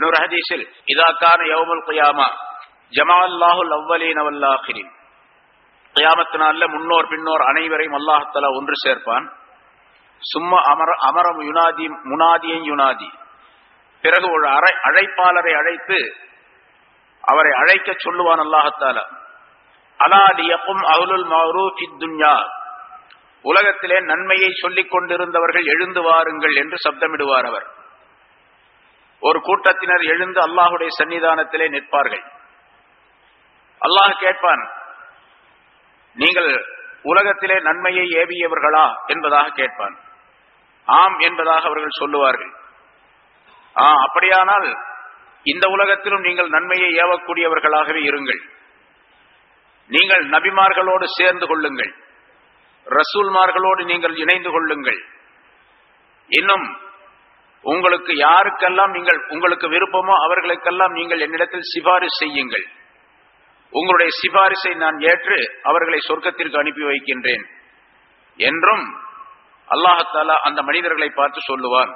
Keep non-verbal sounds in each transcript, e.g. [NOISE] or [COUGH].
இன்னொரு ஹதீஸில் இதாக்கான யௌமுல் குயாமா ஜமால்லாஹுல் அவ்வலீன் அவல்லாஹிரின் கியாமத்து முன்னோர் பின்னோர் அனைவரையும் அல்லாஹத்தலா ஒன்று சேர்ப்பான். சும்மா அமர அமரம் யுனாதி முனாதியும் யுனாதி. பிறகு ஒரு அழை அழைப்பாளரை அழைத்து அவரை அழைக்க சொல்லுவான் அல்லாஹத்தாலா அலா லியக்கும் அவுலுல் மௌரூஃபி துன்யா. உலகத்திலே நன்மையை சொல்லிக் கொண்டிருந்தவர்கள் எழுந்து வாருங்கள் என்று சப்தமிடுவார் அவர். ஒரு கூட்டத்தினர் எழுந்து அல்லாஹுடைய சன்னிதானத்திலே நிற்பார்கள். அல்லாஹ் கேட்பான் நீங்கள் உலகத்திலே நன்மையை ஏவியவர்களா? என்பதாக கேட்பான். ஆம் என்பதாக அவர்கள் சொல்லுவார்கள். ஆ அப்படியானால் இந்த உலகத்திலும் நீங்கள் நன்மையை ஏவக்கூடியவர்களாகவே இருங்கள். நீங்கள் நபிமார்களோடு சேர்ந்து கொள்ளுங்கள். ரசூல்மார்களோடு நீங்கள் இணைந்து கொள்ளுங்கள். இன்னும் உங்களுக்கு யாருக்கெல்லாம் நீங்கள் உங்களுக்கு விருப்பமோ அவர்களுக்கெல்லாம் நீங்கள் என்னிடத்தில் சிபாரிசு செய்யுங்கள். உங்களுடைய சிபாரிசை நான் ஏற்று அவர்களை சொர்க்கத்திற்கு அனுப்பி வைக்கின்றேன். என்றும் அல்லாஹத்தாலா அந்த மனிதர்களை பார்த்து சொல்லுவான்.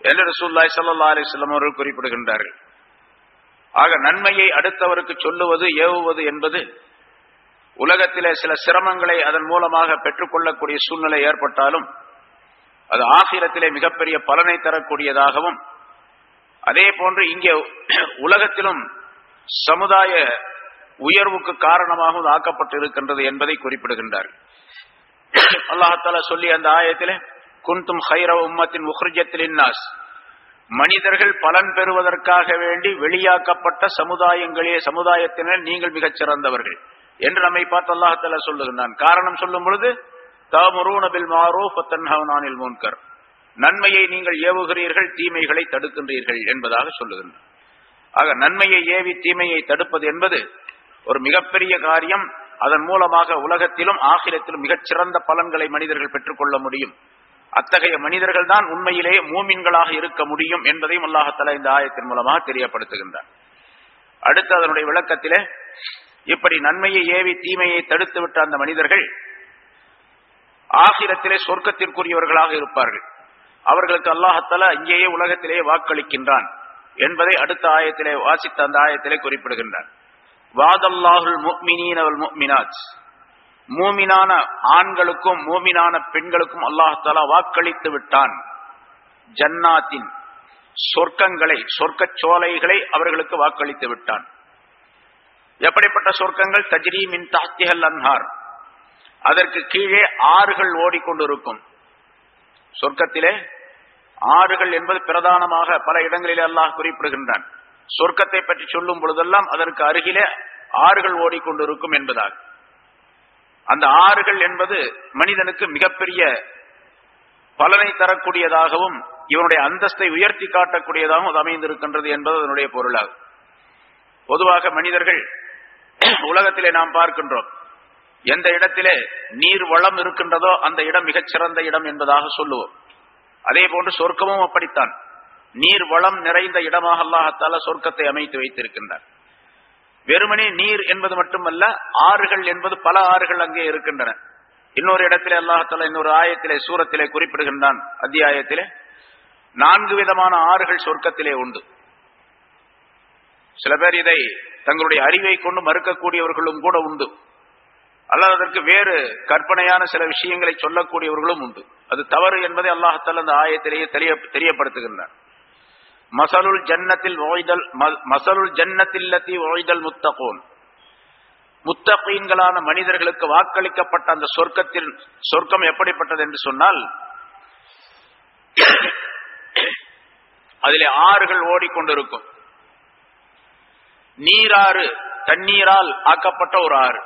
என்று ரசூல்லாய் சல்லா அலிஸ்லாம் அவர்கள் குறிப்பிடுகின்றார்கள். ஆக நன்மையை அடுத்தவருக்கு சொல்லுவது ஏவுவது என்பது உலகத்திலே சில சிரமங்களை அதன் மூலமாக பெற்றுக்கொள்ளக்கூடிய சூழ்நிலை ஏற்பட்டாலும் அது ஆசிரத்திலே மிகப்பெரிய பலனை தரக்கூடியதாகவும் அதே போன்று இங்கே உலகத்திலும் சமுதாய உயர்வுக்கு காரணமாகவும் ஆக்கப்பட்டு இருக்கின்றது என்பதை குறிப்பிடுகின்றார். அல்லாஹால சொல்லி அந்த ஆயத்திலே குந்தும் ஹைர உம்மத்தின் முஹ்ரிஜத்தில் இன்னாஸ். மனிதர்கள் பலன் பெறுவதற்காக வேண்டி வெளியாக்கப்பட்ட சமுதாயங்களே சமுதாயத்தினர் நீங்கள் மிகச் சிறந்தவர்கள் என்று நம்மை பார்த்து அல்லாஹால சொல்லுகின்றான். காரணம் சொல்லும் பொழுது தாமுரூனபில் மாரோ பத்தன்ஹவனானில் முன்கர். நன்மையை நீங்கள் ஏவுகிறீர்கள் தீமைகளை தடுக்கின்றீர்கள் என்பதாக சொல்லுகின்றனர். ஆக நன்மையை ஏவி தீமையை தடுப்பது என்பது ஒரு மிகப்பெரிய காரியம். அதன் மூலமாக உலகத்திலும் ஆகிரத்திலும் மிகச்சிறந்த பலன்களை மனிதர்கள் பெற்றுக்கொள்ள முடியும். அத்தகைய மனிதர்கள் தான் உண்மையிலேயே மூமின்களாக இருக்க முடியும் என்பதையும் அல்லாஹத்தலா இந்த ஆயத்தின் மூலமாக தெரியப்படுத்துகின்றார் அடுத்து அதனுடைய விளக்கத்திலே இப்படி நன்மையை ஏவி தீமையை தடுத்து விட்ட அந்த மனிதர்கள் ஆகிரத்திலே சொர்க்கத்திற்குரியவர்களாக இருப்பார்கள். அவர்களுக்கு அல்லாஹத்தலா இங்கேயே உலகத்திலேயே வாக்களிக்கின்றான் என்பதை அடுத்த ஆயத்திலே வாசித்த அந்த ஆயத்திலே குறிப்பிடுகின்றார். வாதல்லாஹுல் முக்மினீன் முக்மினாத். மூமினான ஆண்களுக்கும் மூமினான பெண்களுக்கும் அல்லாஹாலா வாக்களித்து விட்டான். ஜன்னாத்தின் சொர்க்கங்களை சொர்க்க சோலைகளை அவர்களுக்கு வாக்களித்து விட்டான். எப்படிப்பட்ட சொர்க்கங்கள்? தஜ்ரீமின் தாத்திகள் அன்ஹார். அதற்கு கீழே ஆறுகள் ஓடிக்கொண்டிருக்கும். சொர்க்கத்திலே ஆறுகள் என்பது பிரதானமாக பல இடங்களிலே அல்லாஹ் குறிப்பிடுகின்றான். சொர்க்கத்தை பற்றி சொல்லும் பொழுதெல்லாம் அதற்கு அருகிலே ஆறுகள் ஓடிக்கொண்டிருக்கும் என்பதாக அந்த ஆறுகள் என்பது மனிதனுக்கு மிகப்பெரிய பலனை தரக்கூடியதாகவும் இவனுடைய அந்தஸ்தை உயர்த்தி காட்டக்கூடியதாகவும் அது அமைந்திருக்கின்றது என்பது அதனுடைய பொருளாகும். பொதுவாக மனிதர்கள் உலகத்திலே நாம் பார்க்கின்றோம். எந்த இடத்திலே நீர் வளம் இருக்கின்றதோ அந்த இடம் மிகச் சிறந்த இடம் என்பதாக சொல்லுவோம். அதே போன்று சொர்க்கமும் அப்படித்தான். நீர் வளம் நிறைந்த இடமாக அல்லாஹத்தால சொர்க்கத்தை அமைத்து வைத்திருக்கின்றார். வெறுமனே நீர் என்பது மட்டுமல்ல ஆறுகள் என்பது பல ஆறுகள் அங்கே இருக்கின்றன. இன்னொரு இடத்திலே அல்லாஹத்தால இன்னொரு ஆயத்திலே சூரத்திலே குறிப்பிடுகின்றான். அத்தியாயத்திலே நான்கு விதமான ஆறுகள் சொர்க்கத்திலே உண்டு. சில பேர் இதை தங்களுடைய அறிவை கொண்டு மறுக்கக்கூடியவர்களும் கூட உண்டு. அல்லது அதற்கு வேறு கற்பனையான சில விஷயங்களை சொல்லக்கூடியவர்களும் உண்டு. அது தவறு என்பதை அல்லாஹத்தால் அந்த ஆயத்திலேயே தெரிய தெரியப்படுத்துகின்றார் மசலுல் ஜன்னத்தில் ஓய்தல் மசலுல் ஜன்னத்தில்லத்தி ஓய்தல் முத்தகோன். முத்தகீன்களான மனிதர்களுக்கு வாக்களிக்கப்பட்ட அந்த சொர்க்கத்தில் சொர்க்கம் எப்படிப்பட்டது என்று சொன்னால் அதிலே ஆறுகள் ஓடிக்கொண்டிருக்கும். நீராறு தண்ணீரால் ஆக்கப்பட்ட ஒரு ஆறு.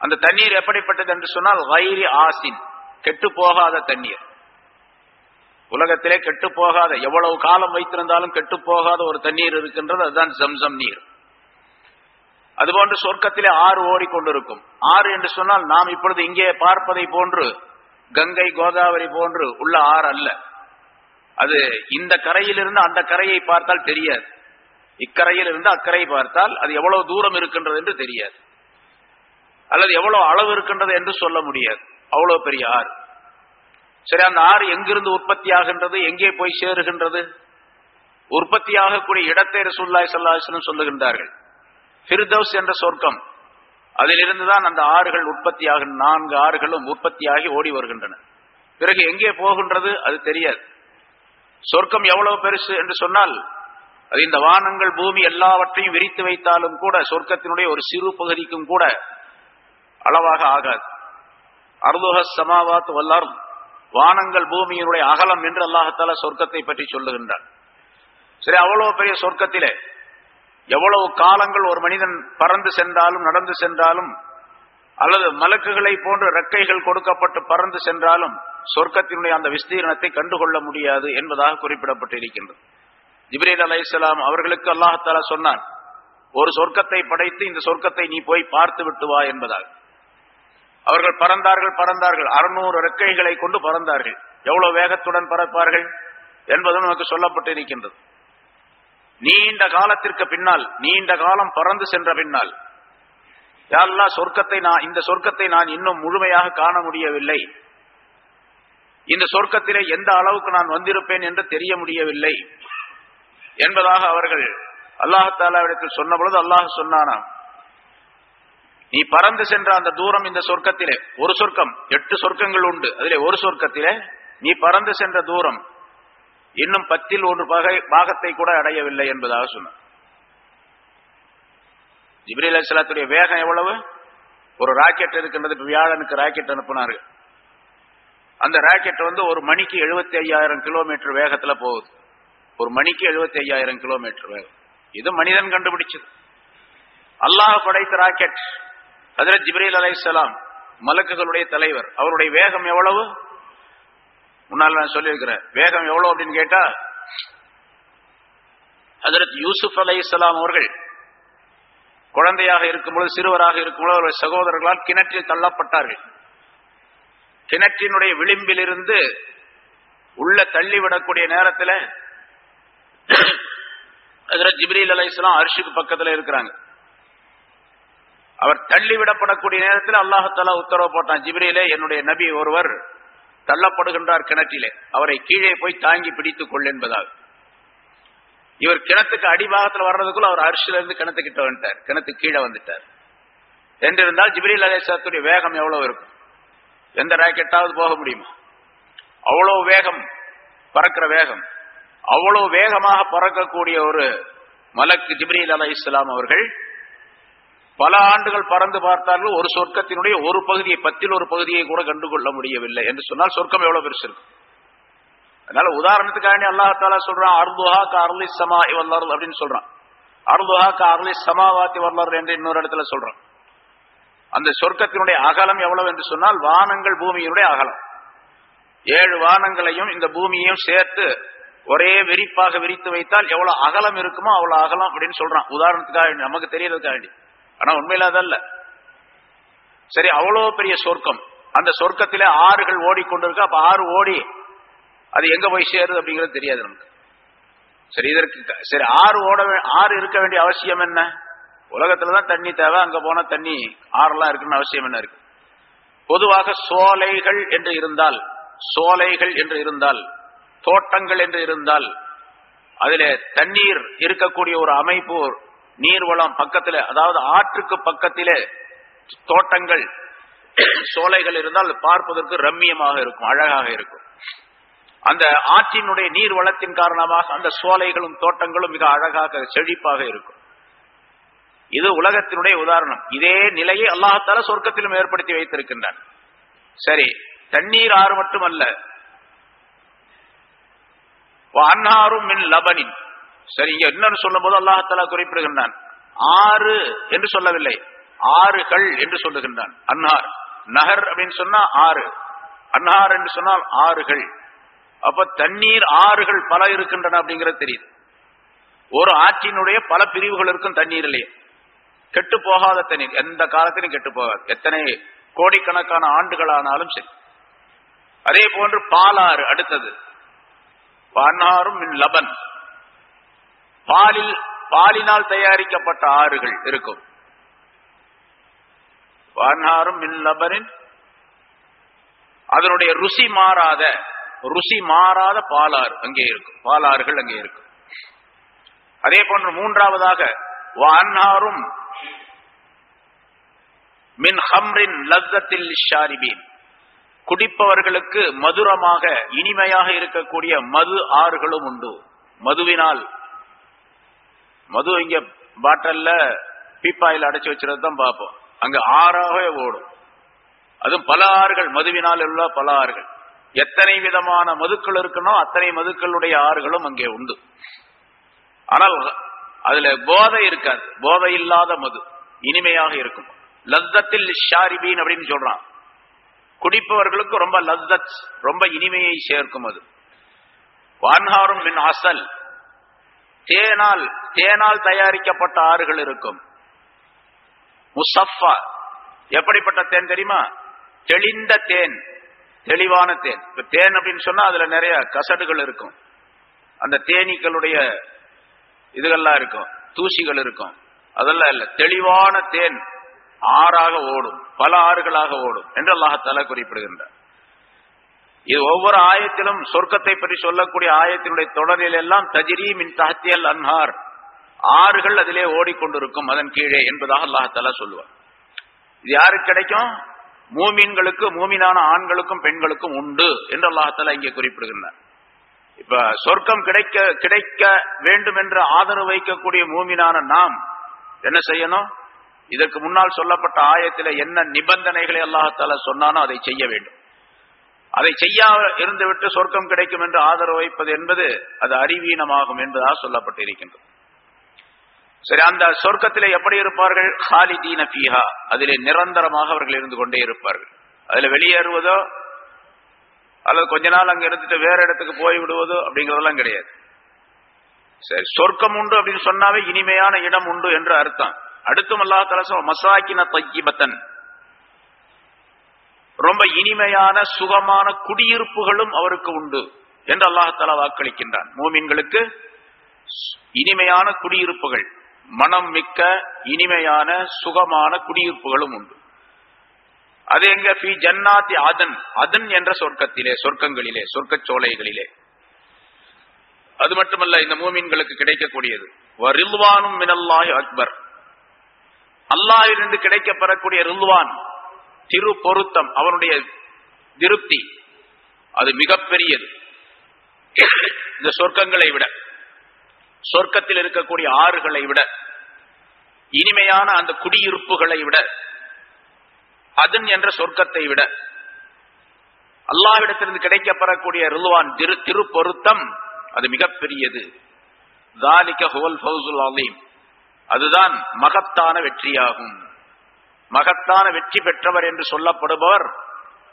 அந்த தண்ணீர் எப்படிப்பட்டது என்று சொன்னால் வைரி ஆசின். கெட்டு போகாத தண்ணீர். உலகத்திலே கெட்டு போகாத எவ்வளவு காலம் வைத்திருந்தாலும் கெட்டு போகாத ஒரு தண்ணீர் இருக்கின்றது அதுதான் ஜம்சம் நீர். அதுபோன்று சொர்க்கத்திலே ஆறு ஓடிக்கொண்டிருக்கும். ஆறு என்று சொன்னால் நாம் இப்பொழுது இங்கே பார்ப்பதை போன்று கங்கை கோதாவரி போன்று உள்ள ஆறு அல்ல. அது இந்த கரையிலிருந்து அந்த கரையை பார்த்தால் தெரியாது. இக்கரையில் இருந்து அக்கறை பார்த்தால் அது எவ்வளவு தூரம் இருக்கின்றது என்று தெரியாது. அல்லது எவ்வளவு அளவு இருக்கின்றது என்று சொல்ல முடியாது. அவ்வளவு பெரிய ஆறு. சரி அந்த ஆறு எங்கிருந்து உற்பத்தி ஆகின்றது? எங்கே போய் சேருகின்றது? உற்பத்தியாகக்கூடிய இடத்தை ரசூல்லாய் சல்லாஹம் சொல்லுகின்றார்கள். ஃபிர்தௌஸ் என்ற சொர்க்கம். அதிலிருந்துதான் அந்த ஆறுகள் உற்பத்தியாக நான்கு ஆறுகளும் உற்பத்தியாகி ஓடி வருகின்றன. பிறகு எங்கே போகின்றது? அது தெரியாது. சொர்க்கம் எவ்வளவு பெருசு என்று சொன்னால் அது இந்த வானங்கள் பூமி எல்லாவற்றையும் விரித்து வைத்தாலும் கூட சொர்க்கத்தினுடைய ஒரு சிறு பகுதிக்கும் கூட அளவாக ஆகாது. அர்துஹ சமாவாத் வல்லாரும் வானங்கள் பூமியினுடைய அகலம் என்று அல்லாஹத்தால சொர்க்கத்தை பற்றி சொல்லுகின்றார் சரி அவ்வளவு பெரிய சொர்க்கத்திலே எவ்வளவு காலங்கள் ஒரு மனிதன் பறந்து சென்றாலும் நடந்து சென்றாலும் அல்லது மலக்குகளை போன்ற ரெக்கைகள் கொடுக்கப்பட்டு பறந்து சென்றாலும் சொர்க்கத்தினுடைய அந்த விஸ்தீரணத்தை கண்டுகொள்ள முடியாது என்பதாக குறிப்பிடப்பட்டிருக்கின்றது. ஜிப்ரீல் அலை இஸ்லாம் அவர்களுக்கு அல்லாஹாலா சொன்னான் ஒரு சொர்க்கத்தை படைத்து இந்த சொர்க்கத்தை நீ போய் பார்த்து விட்டு வா என்பதாக. அவர்கள் பறந்தார்கள் பறந்தார்கள். அறுநூறு ரெக்கைகளை கொண்டு பறந்தார்கள். எவ்வளவு வேகத்துடன் பறப்பார்கள் என்பதும் நமக்கு சொல்லப்பட்டிருக்கின்றது. நீண்ட காலத்திற்கு பின்னால் நீண்ட காலம் பறந்து சென்ற பின்னால் யாருலா சொர்க்கத்தை நான் இந்த சொர்க்கத்தை நான் இன்னும் முழுமையாக காண முடியவில்லை. இந்த சொர்க்கத்திலே எந்த அளவுக்கு நான் வந்திருப்பேன் என்று தெரிய முடியவில்லை என்பதாக அவர்கள் அல்லாஹாலாவிடத்தில் சொன்ன பொழுது அல்லாஹ் சொன்னானாம் நீ பறந்து சென்ற அந்த தூரம் இந்த சொர்க்கத்திலே. ஒரு சொர்க்கம் எட்டு சொர்க்கங்கள் உண்டு. அதிலே ஒரு சொர்க்கத்திலே நீ பறந்து சென்ற தூரம். இன்னும் பத்தில் ஒரு பகை பாகத்தை கூட அடையவில்லை என்பதாக சொன்னார். ஜிப்ரீல் அலிஸ்லாத்துடைய வேகம் எவ்வளவு? ஒரு ராக்கெட் இருக்கின்றது இப்ப வியாழனுக்கு ராக்கெட் அனுப்புனாரு. அந்த ராக்கெட் வந்து ஒரு மணிக்கு எழுபத்தி ஐயாயிரம் கிலோமீட்டர் வேகத்துல போகுது. ஒரு மணிக்கு எழுபத்தி ஐயாயிரம் கிலோமீட்டர் வேகம். இது மனிதன் கண்டுபிடிச்சது. அல்லாஹ் படைத்த ராக்கெட். அதில் ஜிப்ரீல் அலைசலாம் மலக்குகளுடைய தலைவர். அவருடைய வேகம் எவ்வளவு? முன்னால் நான் சொல்லியிருக்கிறேன். வேகம் எவ்வளவு அப்படின்னு கேட்டா அதிரத் யூசுப் அலை இஸ்லாம் அவர்கள் குழந்தையாக இருக்கும்பொழுது சிறுவராக இருக்கும்போது அவருடைய சகோதரர்களால் கிணற்றில் தள்ளப்பட்டார்கள். கிணற்றினுடைய விளிம்பிலிருந்து உள்ள தள்ளிவிடக்கூடிய நேரத்தில் ஹசரத் ஜிப்ரீல் அலை இஸ்லாம் அரிசிக்கு பக்கத்தில் இருக்கிறாங்க. அவர் தள்ளிவிடப்படக்கூடிய நேரத்தில் அல்லாஹாலா உத்தரவு போட்டான். ஜிப்ரீலே என்னுடைய நபி ஒருவர் தள்ளப்படுகின்றார் கிணற்றிலே. அவரை கீழே போய் தாங்கி பிடித்துக் கொள் என்பதாக இவர் கிணத்துக்கு அடிபாகத்தில் வர்றதுக்குள்ள அவர் அரிசில இருந்து கிணத்துக்கிட்ட வந்துட்டார். கிணத்து கீழே வந்துட்டார். என்றிருந்தால் ஜிப்ரீல் அலேசாத்துடைய வேகம் எவ்வளவு இருக்கும்? எந்த ராக்கெட்டாவது போக முடியுமா? அவ்வளவு வேகம் பறக்கிற வேகம். அவ்வளவு வேகமாக பறக்கக்கூடிய ஒரு மலக்கு ஜிப்ரீல் அலை இஸ்லாம் அவர்கள் பல ஆண்டுகள் பறந்து பார்த்தார்கள் ஒரு சொர்க்கத்தினுடைய ஒரு பகுதியை பத்தில் ஒரு பகுதியை கூட கண்டுகொள்ள முடியவில்லை என்று சொன்னால் சொர்க்கம் எவ்வளவு பெருசு இருக்கும் அதனால உதாரணத்துக்காக அல்லாஹால சொல்றான் அர்துஹா கா அர்லி சமா வல்லர் அப்படின்னு சொல்றான். அர்துஹா கா சமாவாத்தி வரலாறு என்று இன்னொரு இடத்துல சொல்றான். அந்த சொர்க்கத்தினுடைய அகலம் எவ்வளவு என்று சொன்னால் வானங்கள் பூமியினுடைய அகலம். ஏழு வானங்களையும் இந்த பூமியையும் சேர்த்து ஒரே விரிப்பாக விரித்து வைத்தால் எவ்வளவு அகலம் இருக்குமோ அவ்வளவு அகலம் அப்படின்னு சொல்றான். உதாரணத்துக்காக நமக்கு தெரியறதுக்காக ஆனா உண்மையில அதல்ல சரி அவ்வளவு பெரிய சொர்க்கம். அந்த சொர்க்கத்திலே ஆறுகள் ஓடிக்கொண்டிருக்கு. அப்ப ஆறு ஓடி அது எங்க போய் சேருது அப்படிங்கிறது தெரியாது நமக்கு. சரி இதற்கு சரி ஆறு ஓட ஆறு இருக்க வேண்டிய அவசியம் என்ன? உலகத்துலதான் தண்ணி தேவை. அங்க போனா தண்ணி ஆறெல்லாம் இருக்குன்னு அவசியம் என்ன இருக்கு? பொதுவாக சோலைகள் என்று இருந்தால் சோலைகள் என்று இருந்தால் தோட்டங்கள் என்று இருந்தால் அதிலே தண்ணீர் இருக்கக்கூடிய ஒரு அமைப்பு நீர்வளம் பக்கத்தில் அதாவது ஆற்றுக்கு பக்கத்திலே தோட்டங்கள் சோலைகள் இருந்தால் பார்ப்பதற்கு ரம்மியமாக இருக்கும் அழகாக இருக்கும். அந்த ஆற்றினுடைய நீர் வளத்தின் காரணமாக அந்த சோலைகளும் தோட்டங்களும் மிக அழகாக செழிப்பாக இருக்கும். இது உலகத்தினுடைய உதாரணம். இதே நிலையை அல்லாஹால சொர்க்கத்திலும் ஏற்படுத்தி வைத்திருக்கின்றான். சரி தண்ணீர் ஆறு மட்டுமல்ல. அன்னாரும் மின் லபனின். சரி இங்க என்னன்னு சொல்லும் போது அல்லாஹாலா குறிப்பிடுகின்றான். ஆறு என்று சொல்லவில்லை. ஆறுகள் என்று சொல்லுகின்றான். அன்னார் நகர் அப்படின்னு சொன்னா ஆறு. அன்னார் என்று சொன்னால் ஆறுகள். அப்ப தண்ணீர் ஆறுகள் பல இருக்கின்றன அப்படிங்கிறது தெரியுது. ஒரு ஆற்றினுடைய பல பிரிவுகள் இருக்கும் தண்ணீரிலேயே கெட்டு போகாத தண்ணீர். எந்த காலத்திலும் கெட்டு போகாது. எத்தனை கோடிக்கணக்கான ஆண்டுகள் ஆனாலும் சரி. அதே போன்று பாலாறு அடுத்தது. அன்னாரும் மின் லபன். பாலில் பாலினால் தயாரிக்கப்பட்ட ஆறுகள் இருக்கும். வானாரும் மின்லபரின் அதனுடைய ருசி மாறாத ருசி மாறாத பாலாறு அங்கே இருக்கும். பாலாறுகள் அங்கே இருக்கும். அதே போன்று மூன்றாவதாக அன்னாரும் மின் ஹம்ரின் லஸ்ஸத்தில் ஷாரிபீன். குடிப்பவர்களுக்கு மதுரமாக இனிமையாக இருக்கக்கூடிய மது ஆறுகளும் உண்டு. மதுவினால் மது இங்க பாட்டல்ல பீப்பாயில் அடைச்சு வச்சிருந்தது தான் பார்ப்போம். அங்க ஆறாகவே ஓடும். அதுவும் பல ஆறுகள் மதுவினால் உள்ள பல ஆறுகள். எத்தனை விதமான மதுக்கள் இருக்கணும் அத்தனை மதுக்களுடைய ஆறுகளும் அங்கே உண்டு. ஆனால் அதுல போதை இருக்காது. போதை இல்லாத மது இனிமையாக இருக்கும். லத்தத்தில் ஷாரிபீன் அப்படின்னு சொல்றான். குடிப்பவர்களுக்கு ரொம்ப லத்தத் ரொம்ப இனிமையை சேர்க்கும் அது. வான்ஹாரும் மின் அசல் தேனால் தேனால் தயாரிக்கப்பட்ட ஆறுகள் இருக்கும். முசஃபா எப்படிப்பட்ட தேன் தெரியுமா? தெளிந்த தேன் தெளிவான தேன். இப்ப தேன் அப்படின்னு சொன்னா அதுல நிறைய கசடுகள் இருக்கும். அந்த தேனீக்களுடைய இதுகள்லாம் இருக்கும். தூசிகள் இருக்கும். அதெல்லாம் இல்ல. தெளிவான தேன் ஆறாக ஓடும். பல ஆறுகளாக ஓடும் என்று அல்லாஹால குறிப்பிடுகின்றார் இது ஒவ்வொரு ஆயத்திலும் சொர்க்கத்தை பற்றி சொல்லக்கூடிய ஆயத்தினுடைய தொடரில் எல்லாம் தஜிரி மின் தஹத்தியல் அன்ஹார். ஆறுகள் அதிலே ஓடிக்கொண்டிருக்கும் அதன் கீழே என்பதாக அல்லாஹால சொல்லுவார். இது யாருக்கு கிடைக்கும்? மூமீன்களுக்கு மூமினான ஆண்களுக்கும் பெண்களுக்கும் உண்டு என்று அல்லாஹால இங்கே குறிப்பிடுகின்றார். இப்ப சொர்க்கம் கிடைக்க கிடைக்க வேண்டும் என்று ஆதரவு வைக்கக்கூடிய மூமினான நாம் என்ன செய்யணும்? இதற்கு முன்னால் சொல்லப்பட்ட ஆயத்தில் என்ன நிபந்தனைகளை அல்லாஹால சொன்னானோ அதை செய்ய வேண்டும். அதை செய்யா இருந்துவிட்டு சொர்க்கம் கிடைக்கும் என்று ஆதரவு வைப்பது என்பது அது அறிவீனமாகும் என்பதாக சொல்லப்பட்டிருக்கின்றது. சரி அந்த சொர்க்கத்திலே எப்படி இருப்பார்கள்? ஹாலிதீன பீஹா அதிலே நிரந்தரமாக அவர்கள் இருந்து கொண்டே இருப்பார்கள். அதுல வெளியேறுவதோ அல்லது கொஞ்ச நாள் அங்க இருந்துட்டு வேற இடத்துக்கு போய் விடுவதோ அப்படிங்கறதெல்லாம் கிடையாது. சரி சொர்க்கம் உண்டு அப்படின்னு சொன்னாவே இனிமையான இடம் உண்டு என்று அர்த்தம். அடுத்தும் அல்லா தலசம் மசாக்கின தையிபத்தன். ரொம்ப இனிமையான சுகமான குடியிருப்புகளும் அவருக்கு உண்டு என்று அல்லாஹால வாக்களிக்கின்றான். மூமின்களுக்கு இனிமையான குடியிருப்புகள் மனம் மிக்க இனிமையான சுகமான குடியிருப்புகளும் உண்டு. அது எங்க? பி ஜன்னாத்தி அதன் அதன் என்ற சொர்க்கத்திலே சொர்க்கங்களிலே சொர்க்க சோலைகளிலே. அது மட்டுமல்ல இந்த மூமின்களுக்கு கிடைக்கக்கூடியது. ரில்வானும் மினல்லாய் அக்பர். அல்லாஹிலிருந்து கிடைக்கப்பெறக்கூடிய ரில்வான் திரு பொருத்தம் அவனுடைய திருப்தி அது மிகப்பெரியது. இந்த சொர்க்கங்களை விட சொர்க்கத்தில் இருக்கக்கூடிய ஆறுகளை விட இனிமையான அந்த குடியிருப்புகளை விட அதன் என்ற சொர்க்கத்தை விட அல்லாவிடத்திலிருந்து கிடைக்கப்பெறக்கூடிய ரில்வான் திரு திரு பொருத்தம் அது மிகப்பெரியது. தாலிக ஹுவல் ஃபவுசுல் அலீம். அதுதான் மகத்தான வெற்றியாகும். மகத்தான வெற்றி பெற்றவர் என்று சொல்லப்படுபவர்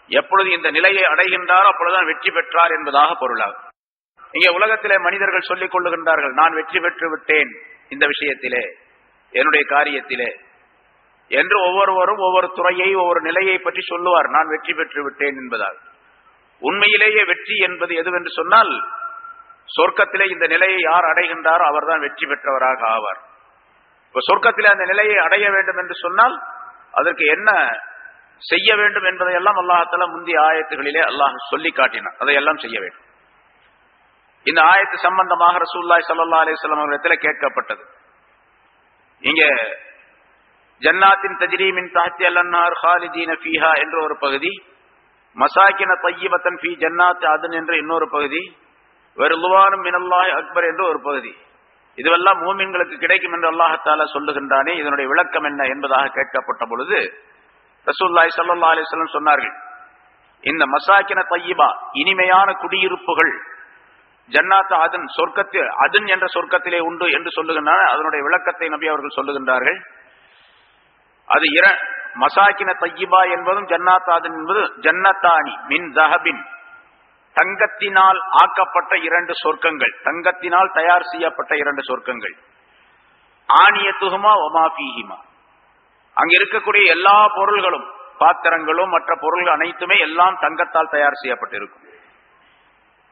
எப்பொழுது இந்த நிலையை அடைகின்றாரோ அப்பொழுதுதான் வெற்றி பெற்றார் என்பதாக பொருளாகும். இங்கே உலகத்திலே மனிதர்கள் சொல்லிக் கொள்ளுகின்றார்கள் நான் வெற்றி பெற்று விட்டேன் இந்த விஷயத்திலே என்னுடைய காரியத்திலே. என்று ஒவ்வொருவரும் ஒவ்வொரு துறையை ஒவ்வொரு நிலையை பற்றி சொல்லுவார் நான் வெற்றி பெற்று விட்டேன் என்பதால். உண்மையிலேயே வெற்றி என்பது எதுவென்று சொன்னால் சொர்க்கத்திலே இந்த நிலையை யார் அடைகின்றாரோ அவர்தான் வெற்றி பெற்றவராக ஆவார். இப்ப சொர்க்கத்திலே அந்த நிலையை அடைய வேண்டும் என்று சொன்னால் அதற்கு என்ன செய்ய வேண்டும் என்பதையெல்லாம் அல்லாஹால முந்தைய ஆயத்துகளிலே அல்லாஹ் சொல்லி காட்டினார் அதையெல்லாம் செய்ய வேண்டும். இந்த ஆயத்து சம்பந்தமாக ரசூல்லாய் சல்லா அலிஸ்லாம் அவர்களிடத்தில் கேட்கப்பட்டது. இங்க ஜன்னாத்தின் தஜ்ரீமின் தாத்தி அல்லன்னார் ஹாலிதீன ஃபீஹா என்ற ஒரு பகுதி மசாக்கின தையபத்தன் ஃபி ஜன்னாத் அதன் என்ற இன்னொரு பகுதி வெறுவானும் மினல்லாய் அக்பர் என்று ஒரு பகுதி. இதுவெல்லாம் மூமின்களுக்கு கிடைக்கும் என்று அல்லாஹால சொல்லுகின்றானே இதனுடைய விளக்கம் என்ன என்பதாக கேட்கப்பட்ட பொழுது ரசூல்லாய் சல்லா அலிஸ்லாம் சொன்னார்கள் இந்த மசாக்கின தையீபா இனிமையான குடியிருப்புகள் ஜன்னாத் அதன் சொர்க்கத்தில் அதன் என்ற சொர்க்கத்திலே உண்டு என்று சொல்லுகின்றன. அதனுடைய விளக்கத்தை நபி அவர்கள் சொல்லுகின்றார்கள் அது இர மசாக்கின தையீபா என்பதும் ஜன்னாத் அதன் என்பது ஜன்னத்தானி மின் ஜஹபின் தங்கத்தினால் ஆக்கப்பட்ட இரண்டு சொர்க்கங்கள். தங்கத்தினால் தயார் செய்யப்பட்ட இரண்டு சொர்க்கங்கள். ஆணியத்துகுமா ஒமாபீஹிமா அங்க இருக்கக்கூடிய எல்லா பொருள்களும் பாத்திரங்களும் மற்ற பொருள்கள் அனைத்துமே எல்லாம் தங்கத்தால் தயார் செய்யப்பட்டிருக்கும்.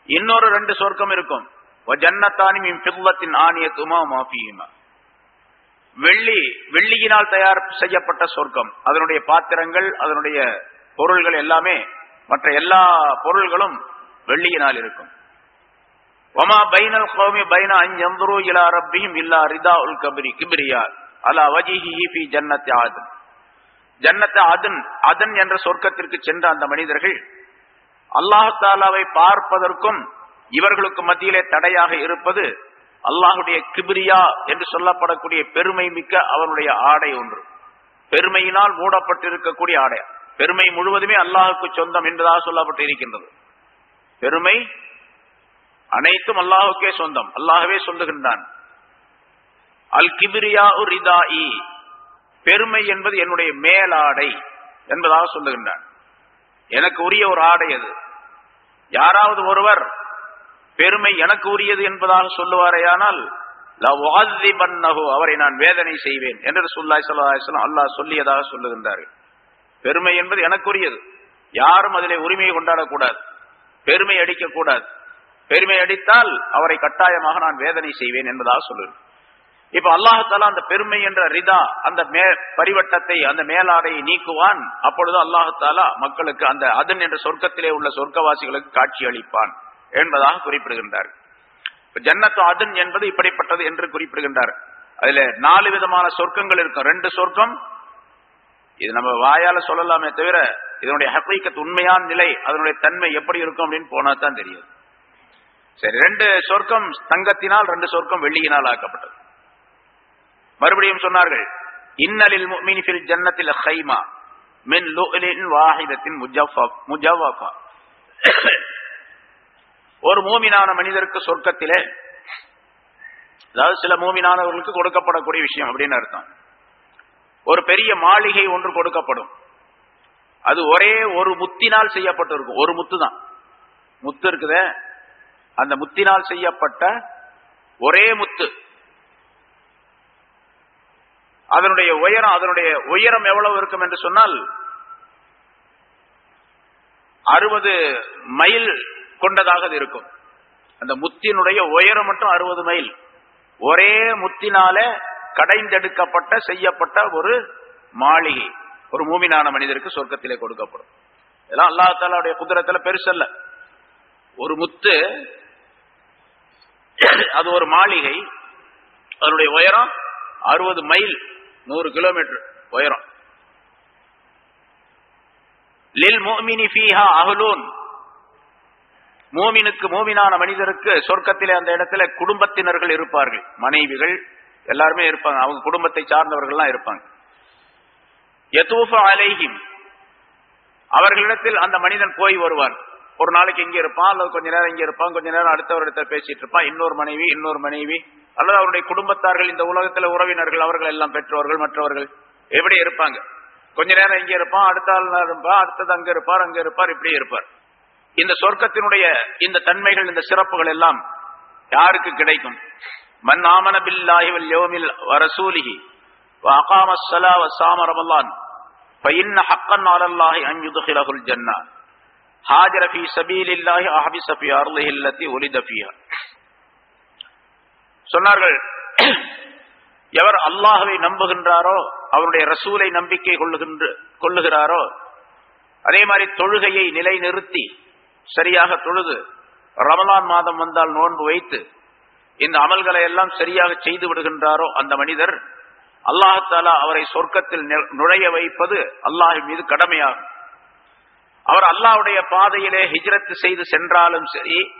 இன்னொரு ரெண்டு சொர்க்கம் இருக்கும். ஜன்னத்தானி மின் பில்லத்தின் ஆணியத்துமா மாஃபியுமா வெள்ளி வெள்ளியினால் தயார் செய்யப்பட்ட சொர்க்கம். அதனுடைய பாத்திரங்கள் அதனுடைய பொருள்கள் எல்லாமே மற்ற எல்லா பொருள்களும் வெள்ளியினால் இருக்கும். வமா பைனல் கௌமி பைனா அஞ்சந்துரு இலா ரப்பியும் இல்லா ரிதா உல் கபிரி கிபிரியா அலா வஜிஹி ஃபி ஜன்னத் ஆதன். ஜன்னத் அதன் அதன் என்ற சொர்க்கத்திற்கு சென்ற அந்த மனிதர்கள் அல்லாஹாலாவை பார்ப்பதற்கும் இவர்களுக்கு மத்தியிலே தடையாக இருப்பது அல்லாஹுடைய கிபிரியா என்று சொல்லப்படக்கூடிய பெருமை மிக்க அவனுடைய ஆடை ஒன்று. பெருமையினால் மூடப்பட்டிருக்கக்கூடிய ஆடை. பெருமை முழுவதுமே அல்லாஹுக்கு சொந்தம் என்றுதான் சொல்லப்பட்டு இருக்கின்றது பெருமை அனைத்தும் அல்லாஹுக்கே சொந்தம். அல்லாஹவே சொல்லுகின்றான். அல் கிபிரியா ரிதாஇ பெருமை என்பது என்னுடைய மேலாடை என்பதாக சொல்லுகின்றான். எனக்கு உரிய ஒரு ஆடை அது. யாராவது ஒருவர் பெருமை எனக்கு உரியது என்பதாக சொல்லுவாரேயானால் அவரை நான் வேதனை செய்வேன் என்று சொல்லாய் சொல்லாஹ் அல்லாஹ் சொல்லியதாக சொல்லுகின்றார்கள். பெருமை என்பது எனக்குரியது யாரும் அதிலே உரிமையை கொண்டாடக்கூடாது. பெருமை அடிக்கக்கூடாது பெருமை அடித்தால் அவரை கட்டாயமாக நான் வேதனை செய்வேன் என்பதாக சொல்லுவேன் இப்ப அல்லாஹால அந்த பெருமை என்ற ரிதா அந்த மே பரிவட்டத்தை அந்த மேலாடையை நீக்குவான். அப்பொழுது அல்லாஹாலா மக்களுக்கு அந்த அதன் என்ற சொர்க்கத்திலே உள்ள சொர்க்கவாசிகளுக்கு காட்சி அளிப்பான் என்பதாக குறிப்பிடுகின்றார். ஜன்னத்து அதன் என்பது இப்படிப்பட்டது என்று குறிப்பிடுகின்றார். அதுல நாலு விதமான சொர்க்கங்கள் இருக்கும். ரெண்டு சொர்க்கம் இது நம்ம வாயால சொல்லலாமே தவிர இதனுடைய ஹக்கீக்கத் உண்மையான நிலை அதனுடைய தன்மை எப்படி இருக்கும் அப்படின்னு போனா தான் தெரியும். சரி ரெண்டு சொர்க்கம் தங்கத்தினால் ரெண்டு சொர்க்கம் வெள்ளியினால் ஆக்கப்பட்டது. மறுபடியும் சொன்னார்கள் இன்னலில் முஃமினி ஜன்னத்தில் ஹைமா மின் லுஅலின் வாஹிதத்தின் முஜவ்வஃபா ஒரு மூமினான மனிதருக்கு சொர்க்கத்திலே அதாவது சில மூமினானவர்களுக்கு கொடுக்கப்படக்கூடிய விஷயம் அப்படின்னு அர்த்தம். ஒரு பெரிய மாளிகை ஒன்று கொடுக்கப்படும். அது ஒரே ஒரு முத்தினால் செய்யப்பட்டிருக்கும். ஒரு முத்து தான் முத்து இருக்குதே. அந்த முத்தினால் செய்யப்பட்ட ஒரே முத்து. அதனுடைய உயரம் அதனுடைய உயரம் எவ்வளவு இருக்கும் என்று சொன்னால் அறுபது மைல் கொண்டதாக இருக்கும். அந்த முத்தினுடைய உயரம் மட்டும் அறுபது மைல். ஒரே முத்தினால கடைந்தெடுக்கப்பட்ட செய்யப்பட்ட ஒரு மாளிகை. ஒரு மூமினான மனிதருக்கு சொர்க்கத்திலே கொடுக்கப்படும். இதெல்லாம் அல்லாஹாலாவுடைய குதிரத்துல பெருசல்ல ஒரு முத்து அது ஒரு மாளிகை அதனுடைய உயரம் அறுபது மைல் நூறு கிலோமீட்டர் உயரம். லில் மோமினி ஃபீஹா அஹ்லூன். மூமினுக்கு மூமினான மனிதருக்கு சொர்க்கத்திலே அந்த இடத்துல குடும்பத்தினர்கள் இருப்பார்கள். மனைவிகள் எல்லாருமே இருப்பாங்க. அவங்க குடும்பத்தை சார்ந்தவர்கள்லாம் இருப்பாங்க. அலைஹிம் அவர்களிடத்தில் அந்த மனிதன் போய் வருவான் ஒரு நாளைக்கு இங்க இருப்பான் அல்லது கொஞ்ச நேரம் இங்க இருப்பான் கொஞ்ச நேரம் அடுத்தவரிடத்தில் பேசிட்டு இருப்பான். இன்னொரு மனைவி இன்னொரு மனைவி அல்லது அவருடைய குடும்பத்தார்கள் இந்த உலகத்துல உறவினர்கள் அவர்கள் எல்லாம் பெற்றோர்கள் மற்றவர்கள் எப்படி இருப்பாங்க. கொஞ்ச நேரம் இங்க இருப்பான் அடுத்த ஆள் இருப்பான் அடுத்தது அங்க இருப்பார் அங்க இருப்பார் இப்படி இருப்பார். இந்த சொர்க்கத்தினுடைய இந்த தன்மைகள் இந்த சிறப்புகள் எல்லாம் யாருக்கு கிடைக்கும்? மன் ஆமன பில்லாஹி வல் யௌமில் வரசூலிஹி. وأقام الصلاة وصام رمضان فإن حقا على الله أن يدخله الجنة هاجر في سبيل الله أحبس في أرضه التي ولد فيها சொன்னார்கள் எவர் அல்லாஹுவை நம்புகின்றாரோ அவருடைய ரசூலை நம்பிக்கை கொள்ளுகின்ற கொள்ளுகிறாரோ அதே மாதிரி தொழுகையை நிலைநிறுத்தி சரியாக தொழுது ரமலான் மாதம் வந்தால் நோன்பு வைத்து இந்த அமல்களை எல்லாம் சரியாக செய்து விடுகின்றாரோ அந்த மனிதர் அல்லாஹாலா அவரை சொர்க்கத்தில் நுழைய வைப்பது அல்லாஹ் மீது கடமையாகும். அவர் அல்லாஹுடைய பாதையிலே ஹிஜ்ரத் செய்து சென்றாலும் சரி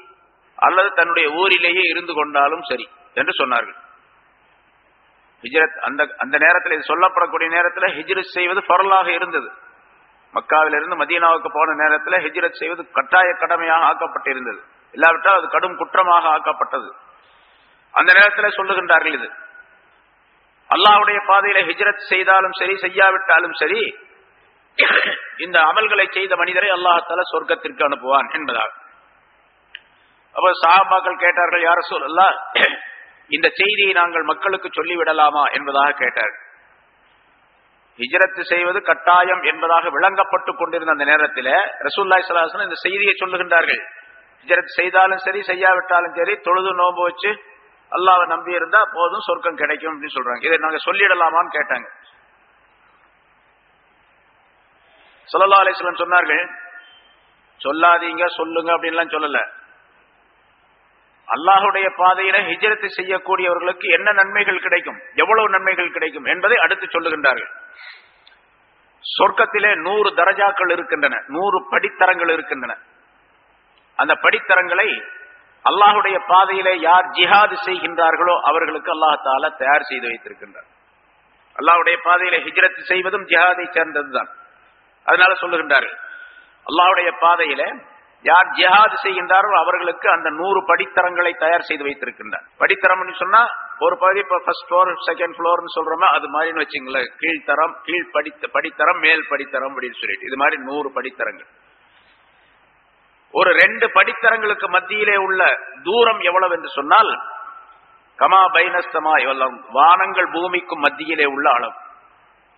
அல்லது தன்னுடைய ஊரிலேயே இருந்து கொண்டாலும் சரி என்று சொன்னார்கள். ஹிஜ்ரத் அந்த அந்த நேரத்தில் இது சொல்லப்படக்கூடிய நேரத்தில் ஹிஜ்ரத் செய்வது பொருளாக இருந்தது. மக்காவிலிருந்து மதீனாவுக்கு போன நேரத்தில் ஹிஜ்ரத் செய்வது கட்டாய கடமையாக ஆக்கப்பட்டிருந்தது. இல்லாவிட்டால் அது கடும் குற்றமாக ஆக்கப்பட்டது. அந்த நேரத்தில் சொல்லுகின்றார்கள் இது. அல்லாவுடைய பாதையில ஹிஜ்ரத் செய்தாலும் சரி செய்யாவிட்டாலும் சரி இந்த அமல்களை செய்த மனிதரை அல்லாஹால சொர்க்கத்திற்கு அனுப்புவான் என்பதாக. அப்ப சாபாக்கள் கேட்டார்கள் யார சொல்லலா இந்த செய்தியை நாங்கள் மக்களுக்கு சொல்லிவிடலாமா? என்பதாக கேட்டார்கள். ஹிஜரத்து செய்வது கட்டாயம் என்பதாக விளங்கப்பட்டு கொண்டிருந்த அந்த நேரத்தில் ரசூல்லாய் சலாஹன் இந்த செய்தியை சொல்லுகின்றார்கள். ஹிஜரத் செய்தாலும் சரி செய்யாவிட்டாலும் சரி தொழுது நோம்பு வச்சு அல்லாவை நம்பி இருந்தா போதும் சொர்க்கம் கிடைக்கும் அப்படின்னு சொல்றாங்க. இதை நாங்க சொல்லிடலாமான்னு கேட்டாங்க. சொல்லல்லா அலிஸ்லாம் சொன்னார்கள் சொல்லாதீங்க சொல்லுங்க அப்படின்லாம் சொல்லல. அல்லாஹுடைய பாதையில ஹிஜரத்து செய்யக்கூடியவர்களுக்கு என்ன நன்மைகள் கிடைக்கும் எவ்வளவு நன்மைகள் கிடைக்கும் என்பதை அடுத்து சொல்லுகின்றார்கள். சொர்க்கத்திலே நூறு தரஜாக்கள் இருக்கின்றன நூறு படித்தரங்கள் இருக்கின்றன. அந்த படித்தரங்களை அல்லாஹுடைய பாதையிலே யார் ஜிஹாது செய்கின்றார்களோ அவர்களுக்கு அல்லாஹால தயார் செய்து வைத்திருக்கின்றார். அல்லாஹுடைய பாதையிலே ஹிஜ்ரத் செய்வதும் ஜிஹாதை சேர்ந்ததுதான். அதனால சொல்லுகின்றார்கள் அல்லாஹுடைய பாதையில யார் ஜிஹாது செய்கின்றார்களோ அவர்களுக்கு அந்த நூறு படித்தரங்களை தயார் செய்து வைத்திருக்கின்றார். படித்தரம் சொன்னா ஒரு பகுதி இப்போ ஃபர்ஸ்ட் ஃப்ளோர் செகண்ட் ஃப்ளோர்னு சொல்றோமே அது மாதிரின்னு வச்சுங்களேன். கீழ்த்தரம் கீழ் படித்த படித்தரம் மேல் படித்தரம் அப்படின்னு சொல்லிட்டு. இது மாதிரி நூறு படித்தரங்கள். ஒரு ரெண்டு படித்தரங்களுக்கு மத்தியிலே உள்ள தூரம் எவ்வளவு என்று சொன்னால் கமா பைனஸ்தமா எவ்வளவு வானங்கள் பூமிக்கும் மத்தியிலே உள்ள அளவு.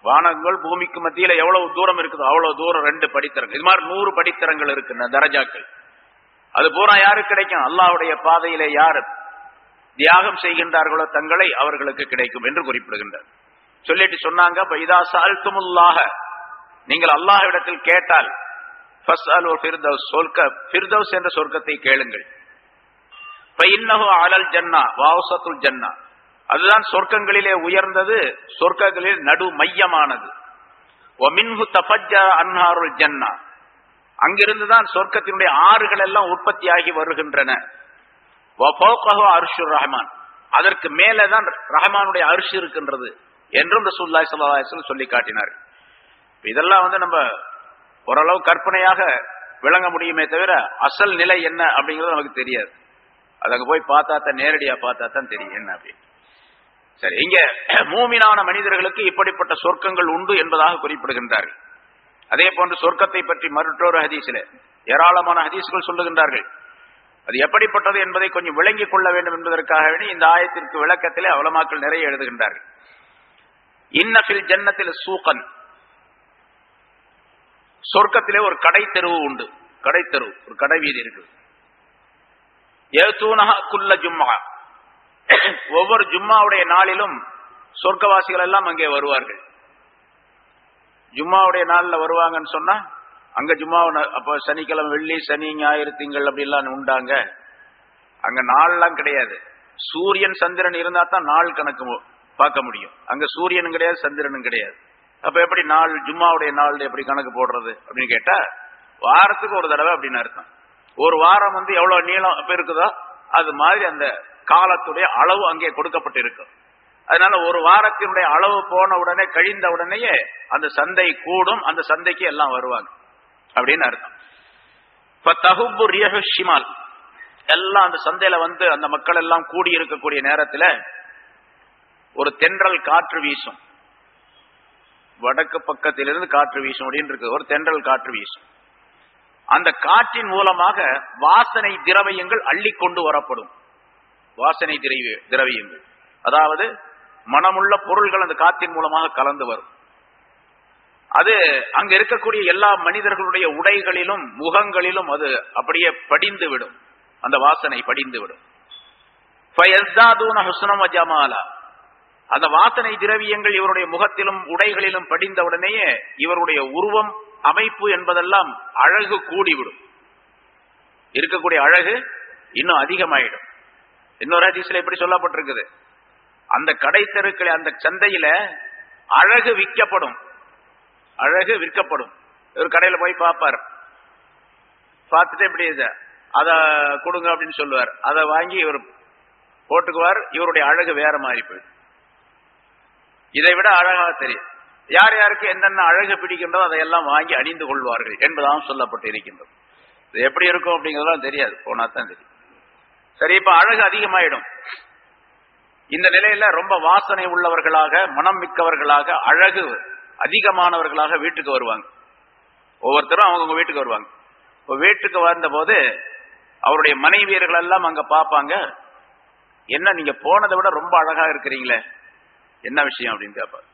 வானங்கள் பூமிக்கு மத்தியில எவ்வளவு தூரம் இருக்குதோ அவ்வளவு தூரம் ரெண்டு படித்தரங்கள். இது மாதிரி நூறு படித்தரங்கள் இருக்கு தரஜாக்கள். அது பூரா யாரு கிடைக்கும்? அல்லாவுடைய பாதையிலே யாரு தியாகம் செய்கின்றார்களோ தங்களை அவர்களுக்கு கிடைக்கும் என்று குறிப்பிடுகின்றார். சொல்லிட்டு சொன்னாங்க நீங்கள் அல்லாஹ் நீங்கள் கேட்டால் சொர்க்க என்ற சொர்க்கத்தை கேளுங்கள். அலல் ஜன்னா வாவசத்துல் ஜன்னா அதுதான் சொர்க்கங்களிலே உயர்ந்தது சொர்க்கங்களில் நடு மையமானது. அன்ஹாருல் ஜன்னா அங்கிருந்துதான் சொர்க்கத்தினுடைய ஆறுகள் எல்லாம் உற்பத்தியாகி வருகின்றன. அர்ஷுர் ரஹ்மான் அதற்கு மேலதான் ரஹ்மானுடைய அரிசி இருக்கின்றது என்றும் ரசூல்லாய் சல்லாஹ் சொல்லி காட்டினார் இதெல்லாம் வந்து நம்ம ஓரளவு கற்பனையாக விளங்க முடியுமே தவிர அசல் நிலை என்ன அப்படிங்கிறது நமக்கு தெரியாது. அது அங்க போய் பார்த்தா தான் நேரடியா பார்த்தா தான் தெரியும் என்ன அப்படின்னு. சரி இங்க மூமினான மனிதர்களுக்கு இப்படிப்பட்ட சொர்க்கங்கள் உண்டு என்பதாக குறிப்பிடுகின்றார்கள். அதே போன்று சொர்க்கத்தை பற்றி மற்றொரு ஹதீஸில் ஏராளமான ஹதீஸ்கள் சொல்லுகின்றார்கள். அது எப்படிப்பட்டது என்பதை கொஞ்சம் விளங்கிக் கொள்ள வேண்டும் என்பதற்காக வேண்டி இந்த ஆயத்திற்கு விளக்கத்திலே அவலமாக்கள் நிறைய எழுதுகின்றார்கள். இன்னபில் ஜன்னத்தில் சூக்கன் சொர்க்கத்திலே ஒரு கடை தெருவு உண்டு. கடை தெருவு ஒரு கடை வீதி இருக்கு. குல்ல ஜும்மா. ஒவ்வொரு ஜும்மாவுடைய நாளிலும் சொர்க்கவாசிகள் எல்லாம் அங்கே வருவார்கள். ஜும்மாவுடைய நாள்ல வருவாங்கன்னு சொன்னா அங்க ஜும்மா அப்ப சனிக்கிழமை வெள்ளி சனி ஞாயிறு திங்கள் அப்படி எல்லாம் உண்டாங்க. அங்க நாள்லாம் கிடையாது. சூரியன் சந்திரன் இருந்தா தான் நாள் கணக்கு பார்க்க முடியும். அங்க சூரியனும் கிடையாது சந்திரனும் கிடையாது. அப்ப எப்படி நாள் ஜும்மாவுடைய நாள் எப்படி கணக்கு போடுறது அப்படின்னு கேட்டா வாரத்துக்கு ஒரு தடவை அப்படின்னு அர்த்தம். ஒரு வாரம் வந்து எவ்வளவு நீளம் இருக்குதோ அது மாதிரி அந்த காலத்துடைய அளவு அங்கே கொடுக்கப்பட்டிருக்கு. அதனால ஒரு வாரத்தினுடைய அளவு போன உடனே கழிந்த உடனேயே அந்த சந்தை கூடும் அந்த சந்தைக்கு எல்லாம் வருவாங்க. அப்படின்னு அர்த்தம். இப்ப தகுப்பு ரியஹு ஷிமால். எல்லாம் அந்த சந்தையில வந்து அந்த மக்கள் எல்லாம் கூடி இருக்கக்கூடிய நேரத்துல ஒரு தென்றல் காற்று வீசும். வடக்கு பக்கத்திலிருந்து காற்று வீசும் அப்படின்னு இருக்கு. ஒரு தென்றல் காற்று வீசும். அந்த காற்றின் மூலமாக வாசனை திரவியங்கள் அள்ளி கொண்டு வரப்படும். வாசனை திரவியங்கள். அதாவது மனமுள்ள பொருள்கள் அந்த காற்றின் மூலமாக கலந்து வரும். அது அங்க இருக்கக்கூடிய எல்லா மனிதர்களுடைய உடைகளிலும் முகங்களிலும் அது அப்படியே படிந்து விடும் அந்த வாசனை படிந்து விடும் அந்த வாசனை திரவியங்கள் இவருடைய முகத்திலும் உடைகளிலும் படிந்த உடனேயே இவருடைய உருவம் அமைப்பு என்பதெல்லாம் அழகு கூடிவிடும். இருக்கக்கூடிய அழகு இன்னும் அதிகமாயிடும். இன்னொரு அதிசயில எப்படி சொல்லப்பட்டிருக்குது. அந்த கடை தெருக்களை அந்த சந்தையில அழகு விற்கப்படும். அழகு விற்கப்படும். ஒரு கடையில போய் பார்ப்பார். பார்த்துட்டு இப்படி இதை அத கொடுங்க அப்படின்னு சொல்லுவார். அதை வாங்கி இவர் போட்டுக்குவார். இவருடைய அழகு வேற மாதிரி போயிடும். இதை விட அழகாக தெரியும். யார் யாருக்கு என்னென்ன அழகு பிடிக்கின்றதோ அதையெல்லாம் வாங்கி அணிந்து கொள்வார்கள் என்பதாகவும் சொல்லப்பட்டு இருக்கின்றது இது எப்படி இருக்கும் அப்படிங்கிறதெல்லாம் தெரியாது. போனா தான் தெரியும். சரி இப்ப அழகு அதிகமாயிடும். இந்த நிலையில ரொம்ப வாசனை உள்ளவர்களாக மனம் மிக்கவர்களாக அழகு அதிகமானவர்களாக வீட்டுக்கு வருவாங்க. ஒவ்வொருத்தரும் அவங்க வீட்டுக்கு வருவாங்க. இப்போ வீட்டுக்கு வந்த போது அவருடைய மனைவியர்கள் எல்லாம் அங்க பார்ப்பாங்க என்ன நீங்க போனதை விட ரொம்ப அழகா இருக்கிறீங்களே? என்ன விஷயம் அப்படின்னு கேட்பார்.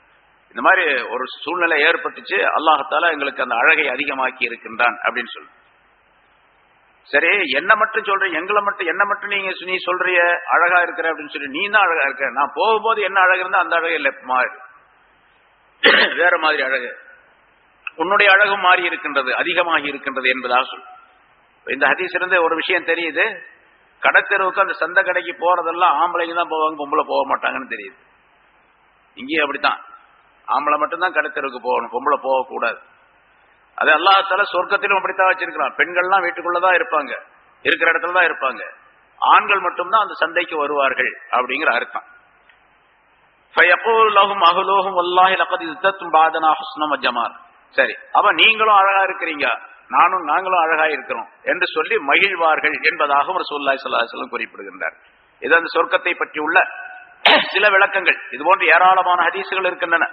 இந்த மாதிரி ஒரு சூழ்நிலை ஏற்பட்டுச்சு அல்லாஹத்தால எங்களுக்கு அந்த அழகை அதிகமாக்கி இருக்கின்றான் அப்படின்னு சொல்லு. சரி என்ன மட்டும் சொல்ற எங்களை மட்டும் என்ன மட்டும் நீங்க நீ சொல்றிய அழகா இருக்கிற அப்படின்னு சொல்லி நீ தான் அழகா இருக்க நான் போகும்போது என்ன அழகு இருந்தா அந்த அழகு இல்லை மாறி. [COUGHS] வேற மாதிரி அழகு. உன்னுடைய அழகும் மாறி இருக்கின்றது அதிகமாகி இருக்கின்றது என்பதாக சொல் இந்த ஹதீஸ் இருந்து ஒரு விஷயம் தெரியுது. கடத்தெருவுக்கு அந்த சந்தை கடைக்கு போறதெல்லாம் ஆம்பளைங்க தான் போவாங்க பொம்பளை போக மாட்டாங்கன்னு தெரியுது. இங்கேயும் அப்படித்தான். ஆம்பளை மட்டும்தான் கடத்தெருவுக்கு போகணும் பொம்பளை போகக்கூடாது. அது அல்லாஹால சொர்க்கத்திலும் அப்படித்தான் வச்சிருக்கிறான். பெண்கள்லாம் வீட்டுக்குள்ளதான் இருப்பாங்க. இருக்கிற இடத்துல தான் இருப்பாங்க. ஆண்கள் மட்டும்தான் அந்த சந்தைக்கு வருவார்கள் அப்படிங்கிற அர்த்தம். ஃபயகூலஹும் அகலோகம் வல்லாஹி லகத் பாதனா ஹுஸ்னம் ஜமால். சரி அப்ப நீங்களும் அழகா இருக்கிறீங்க. நானும் நாங்களும் அழகா இருக்கிறோம் என்று சொல்லி மகிழ்வார்கள் என்பதாக ரசூல்லாய் ஸல்லல்லாஹு குறிப்பிடுகின்றார். இது அந்த சொர்க்கத்தை பற்றி உள்ள சில விளக்கங்கள். இது போன்ற ஏராளமான ஹதீசுகள் இருக்கின்றன.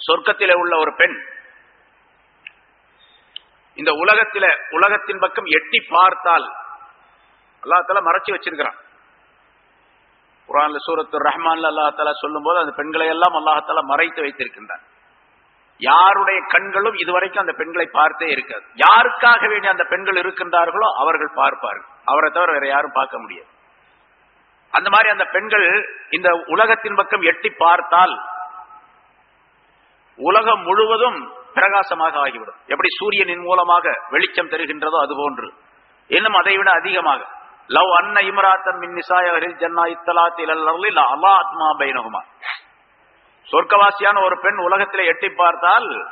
சொர்க்கத்திலே உள்ள ஒரு பெண் இந்த உலகத்தில உலகத்தின் பக்கம் எட்டி பார்த்தால் அல்லாத்தால மறைச்சு வச்சிருக்கிறான். குரான்ல சூரத்து ரஹ்மான்ல அல்லாஹால சொல்லும் போது அந்த பெண்களை எல்லாம் அல்லாஹால மறைத்து வைத்திருக்கின்றான். யாருடைய கண்களும் இதுவரைக்கும் அந்த பெண்களை பார்த்தே இருக்காது. யாருக்காக வேண்டிய அந்த பெண்கள் இருக்கின்றார்களோ அவர்கள் பார்ப்பார்கள். அவரை தவிர வேற யாரும் பார்க்க முடியாது. அந்த மாதிரி அந்த பெண்கள் இந்த உலகத்தின் பக்கம் எட்டி பார்த்தால் உலகம் முழுவதும் பிரகாசமாக ஆகிவிடும். எப்படி சூரியனின் மூலமாக வெளிச்சம் தருகின்றதோ அது போன்று. இன்னும் அதை விட அதிகமாக. லவ் அன்ன இம்ராத்தன் மின் நிசாயில் ஜன்னா இத்தலாத்தில் அல்லாத்மா பைனகுமா சொர்க்கவாசியான ஒரு பெண் உலகத்திலே எட்டி பார்த்தால்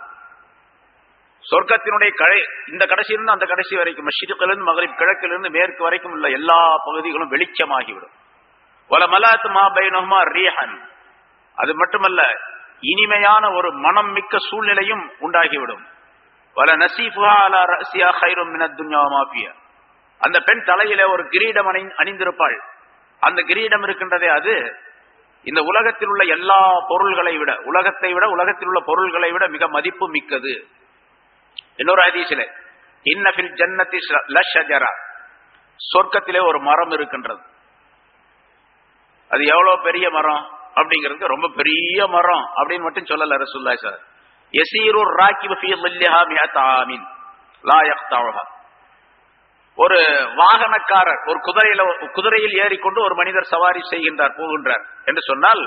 சொர்க்கத்தினுடைய கழை இந்த கடைசியிலிருந்து அந்த கடைசி வரைக்கும் மஷிதுக்கிலிருந்து மகளிர் கிழக்கிலிருந்து மேற்கு வரைக்கும் உள்ள எல்லா பகுதிகளும் வெளிச்சமாகிவிடும். வல மலாத் மா பைனஹுமா ரீஹன். அது மட்டுமல்ல இனிமையான ஒரு மனம் மிக்க சூழ்நிலையும் உண்டாகிவிடும். வல நசீஃபுஹா அலா ரசியா கைரும் மினத் மாஃபியா அந்த பெண் தலையில ஒரு கிரீடம் அணி அணிந்திருப்பாள். அந்த கிரீடம் இருக்கின்றதே அது இந்த உலகத்தில் உள்ள எல்லா பொருள்களை விட உலகத்தை விட உலகத்தில் உள்ள பொருள்களை விட மிக மதிப்பு மிக்கது. இன்னொரு ஹதீஸிலே இன்னபில் ஜன்னதி லஷஜரா சொர்க்கத்திலே ஒரு மரம் இருக்கின்றது. அது எவ்வளவு பெரிய மரம் அப்படிங்கிறது ரொம்ப பெரிய மரம் அப்படின்னு மட்டும் சொல்லல ரசூல்லா சார் எசீரூர் ராக்கி ஃபீ ظில்லிஹா மிஅத் ஆமின். லா யக்தவுஹா ஒரு வாகனக்காரர் ஒரு குதிரையில குதிரையில் ஏறிக்கொண்டு ஒரு மனிதர் சவாரி செய்கின்றார் போகின்றார். என்று சொன்னால்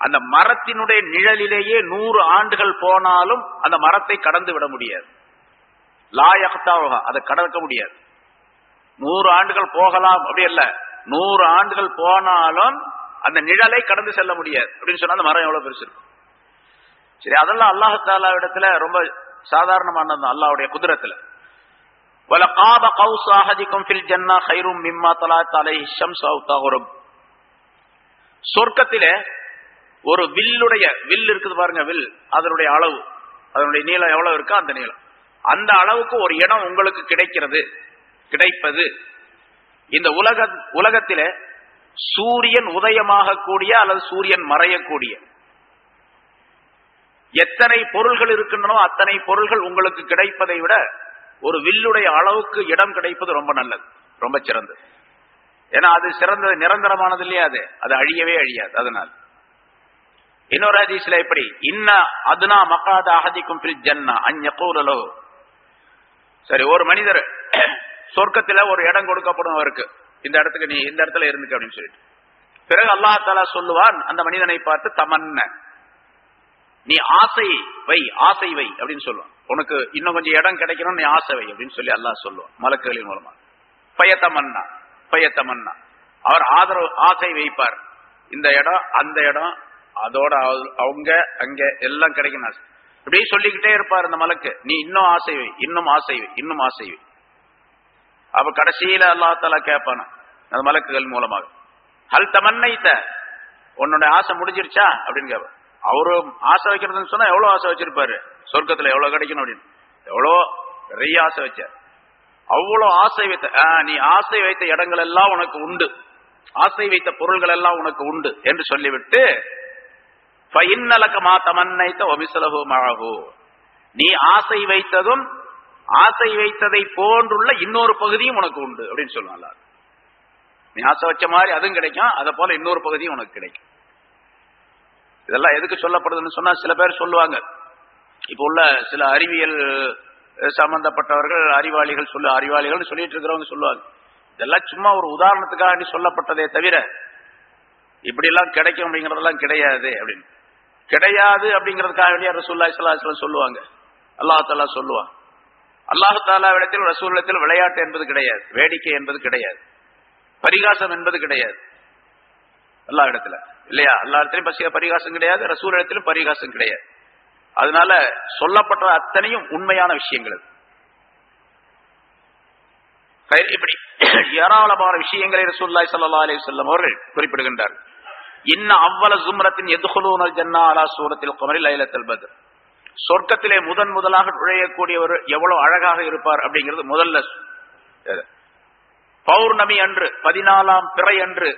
அந்த மரத்தினுடைய நிழலிலேயே நூறு ஆண்டுகள் போனாலும் அந்த மரத்தை கடந்து விட முடியாது. லாயகத்தாவகா அதை கடக்க முடியாது. நூறு ஆண்டுகள் போகலாம் அப்படி இல்ல நூறு ஆண்டுகள் போனாலும் அந்த நிழலை கடந்து செல்ல முடியாது. அப்படின்னு சொன்னா அந்த மரம் எவ்வளவு பெருசு இருக்கும். சரி அதெல்லாம் அல்லாஹாலா இடத்துல ரொம்ப சாதாரணமானது அல்லாவுடைய குதிரத்துல. وَلَقَابَ قَوْسَ أَحَدِكُمْ فِي الْجَنَّةِ خَيْرٌ مِمَّا طَلَعَتْ عَلَيْهِ الشَّمْسُ أَوْ تَغْرُبُ சொர்க்கத்திலே ஒரு வில்லுடைய வில் இருக்குது பாருங்க வில் அதனுடைய அளவு அதனுடைய நீளம் எவ்வளவு இருக்கோ அந்த நீளம் அந்த அளவுக்கு ஒரு இடம் உங்களுக்கு கிடைக்கிறது கிடைப்பது இந்த உலக உலகத்திலே சூரியன் உதயமாக கூடிய அல்லது சூரியன் மறையக்கூடிய எத்தனை பொருள்கள் இருக்கின்றனோ அத்தனை பொருள்கள் உங்களுக்கு கிடைப்பதை விட ஒரு வில்லுடைய அளவுக்கு இடம் கிடைப்பது ரொம்ப நல்லது ரொம்ப சிறந்தது. ஏன்னா அது சிறந்தது நிரந்தரமானது இல்லையா அது? அது அழியவே அழியாது அதனால். இன்னொரு ஹதீஸ்ல எப்படி? இன்ன அதுனா மக்காத அகதிக்கும் பில் ஜன்னா கூறலோ சரி ஒரு மனிதர் [CLEARS THROAT] சொர்க்கத்துல ஒரு இடம் கொடுக்கப்படும் அவருக்கு இந்த இடத்துக்கு நீ இந்த இடத்துல இருந்துக்க அப்படின்னு சொல்லிட்டு. பிறகு அல்லா தாலா சொல்லுவான் அந்த மனிதனை பார்த்து தமன்ன. நீ ஆசை வை ஆசை வை அப்படின்னு சொல்லுவான். உனக்கு இன்னும் கொஞ்சம் இடம் கிடைக்கணும்னு நீ ஆசை வை அப்படின்னு சொல்லி அல்லாஹ் சொல்லுவான் மலக்குகளின் மூலமா. பயத்தமன்னா பயத்தமன்னா. அவர் ஆதரவு ஆசை வைப்பார். இந்த இடம் அந்த இடம் அதோட அவங்க அங்க எல்லாம் கிடைக்கணும் ஆசை. இப்படியே சொல்லிக்கிட்டே இருப்பார் இந்த மலக்கு. நீ இன்னும் ஆசை வை இன்னும் ஆசை வை இன்னும் ஆசை வை. அப்ப கடைசியில அல்லா கேட்பான அந்த மலக்குகள் மூலமாக. ஹல் தமன்னைத்த உன்னோட ஆசை முடிஞ்சிருச்சா? அப்படின்னு கேட்பான் அவரு ஆசை வைக்கிறதுன்னு சொன்னா எவ்வளவு ஆசை வச்சிருப்பாரு? சொர்க்கத்துல எவ்வளவு கிடைக்கணும் அப்படின்னு? எவ்வளோ நிறைய ஆசை வச்ச. அவ்வளவு ஆசை வைத்த நீ ஆசை வைத்த இடங்கள் எல்லாம் உனக்கு உண்டு. ஆசை வைத்த பொருள்கள் எல்லாம் உனக்கு உண்டு என்று சொல்லிவிட்டு மா தமன்னைத்த ஒமிசலகு மழகு நீ ஆசை வைத்ததும் ஆசை வைத்ததை போன்றுள்ள இன்னொரு பகுதியும் உனக்கு உண்டு அப்படின்னு சொல்லுவாங்க. நீ ஆசை வச்ச மாதிரி அதுவும் கிடைக்கும் அதை போல இன்னொரு பகுதியும் உனக்கு கிடைக்கும். இதெல்லாம் எதுக்கு சொல்லப்படுதுன்னு சொன்னா சில பேர் சொல்லுவாங்க. இப்போ உள்ள சில அறிவியல் சம்பந்தப்பட்டவர்கள் அறிவாளிகள் சொல்ல அறிவாளிகள் சொல்லிட்டு இருக்கிறவங்க சொல்லுவாங்க. இதெல்லாம் சும்மா ஒரு உதாரணத்துக்காக சொல்லப்பட்டதே தவிர இப்படி எல்லாம் கிடைக்கும் அப்படிங்கறதெல்லாம் கிடையாது அப்படின்னு. கிடையாது அப்படிங்கிறதுக்காக வேண்டிய ரசூல்லா இஸ்லாஸ்லாம் அலைஹி வஸல்லம் சொல்லுவாங்க. அல்லாஹாலா சொல்லுவான். அல்லாஹாலாவிடத்தில் ரசூலிடத்தில் விளையாட்டு என்பது கிடையாது. வேடிக்கை என்பது கிடையாது. பரிகாசம் என்பது கிடையாது. எல்லா இடத்துல. இல்லையா? எல்லா இடத்துலையும் பரிகாசம் கிடையாது. ரசூல் இடத்திலும் பரிகாசம் கிடையாது. அதனால சொல்லப்பட்ட அத்தனையும் உண்மையான விஷயங்கள் அது. இப்படி [CLEARS THROAT] ஏராளமான விஷயங்களை ரசூல்லாய் சல்லா அலி சொல்லம் அவர்கள் குறிப்பிடுகின்றார் இன்ன அவ்வள ஜும்ரத்தின் எதுகுலூனல் ஜன்னா அலா சூரத்தில் குமரி லைலத்துல் பத்ர். சொர்க்கத்திலே முதன் முதலாக நுழையக்கூடியவர் எவ்வளவு அழகாக இருப்பார் அப்படிங்கிறது முதல்ல பௌர்ணமி அன்று பதினாலாம் பிறை அன்று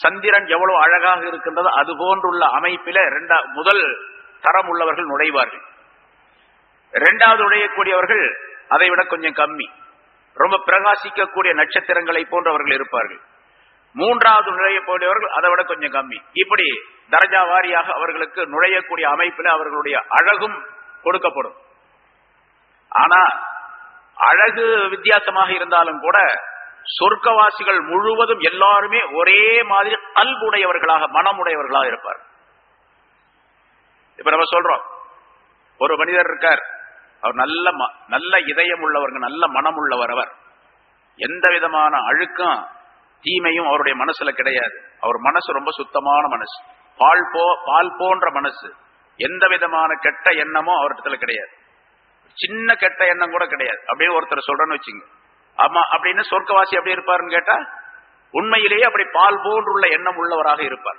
சந்திரன் எவ்வளவு அழகாக இருக்கின்றது அது போன்றுள்ள அமைப்பில இரண்டா முதல் தரம் உள்ளவர்கள் நுழைவார்கள். இரண்டாவது நுழையக்கூடியவர்கள் அதை விட கொஞ்சம் கம்மி. ரொம்ப பிரகாசிக்கக்கூடிய நட்சத்திரங்களை போன்றவர்கள் இருப்பார்கள். மூன்றாவது நுழையக்கூடியவர்கள் அதை விட கொஞ்சம் கம்மி. இப்படி தரஜா வாரியாக அவர்களுக்கு நுழையக்கூடிய அமைப்பில் அவர்களுடைய அழகும் கொடுக்கப்படும். ஆனா அழகு வித்தியாசமாக இருந்தாலும் கூட சொர்க்கவாசிகள் முழுவதும் எல்லாருமே ஒரே மாதிரி கல்புடையவர்களாக மனமுடையவர்களாக இருப்பார்கள். இப்ப நம்ம சொல்றோம். ஒரு மனிதர் இருக்கார். அவர் நல்ல ம- நல்ல இதயம் உள்ளவருங்க நல்ல மனம் உள்ளவர் அவர். எந்த விதமான அழுக்கும் தீமையும் அவருடைய மனசுல கிடையாது. அவர் மனசு ரொம்ப சுத்தமான மனசு. பால் போ பால் போன்ற மனசு. எந்த விதமான கெட்ட எண்ணமும் அவர்கிட்ட கிடையாது. சின்ன கெட்ட எண்ணம் கூட கிடையாது. அப்படின்னு ஒருத்தர் சொல்றேன்னு வச்சுங்க. ஆமா அப்படின்னு சொர்க்கவாசி அப்படி இருப்பாருன்னு கேட்டா உண்மையிலேயே அப்படி பால் போன்றுள்ள எண்ணம் உள்ளவராக இருப்பார்.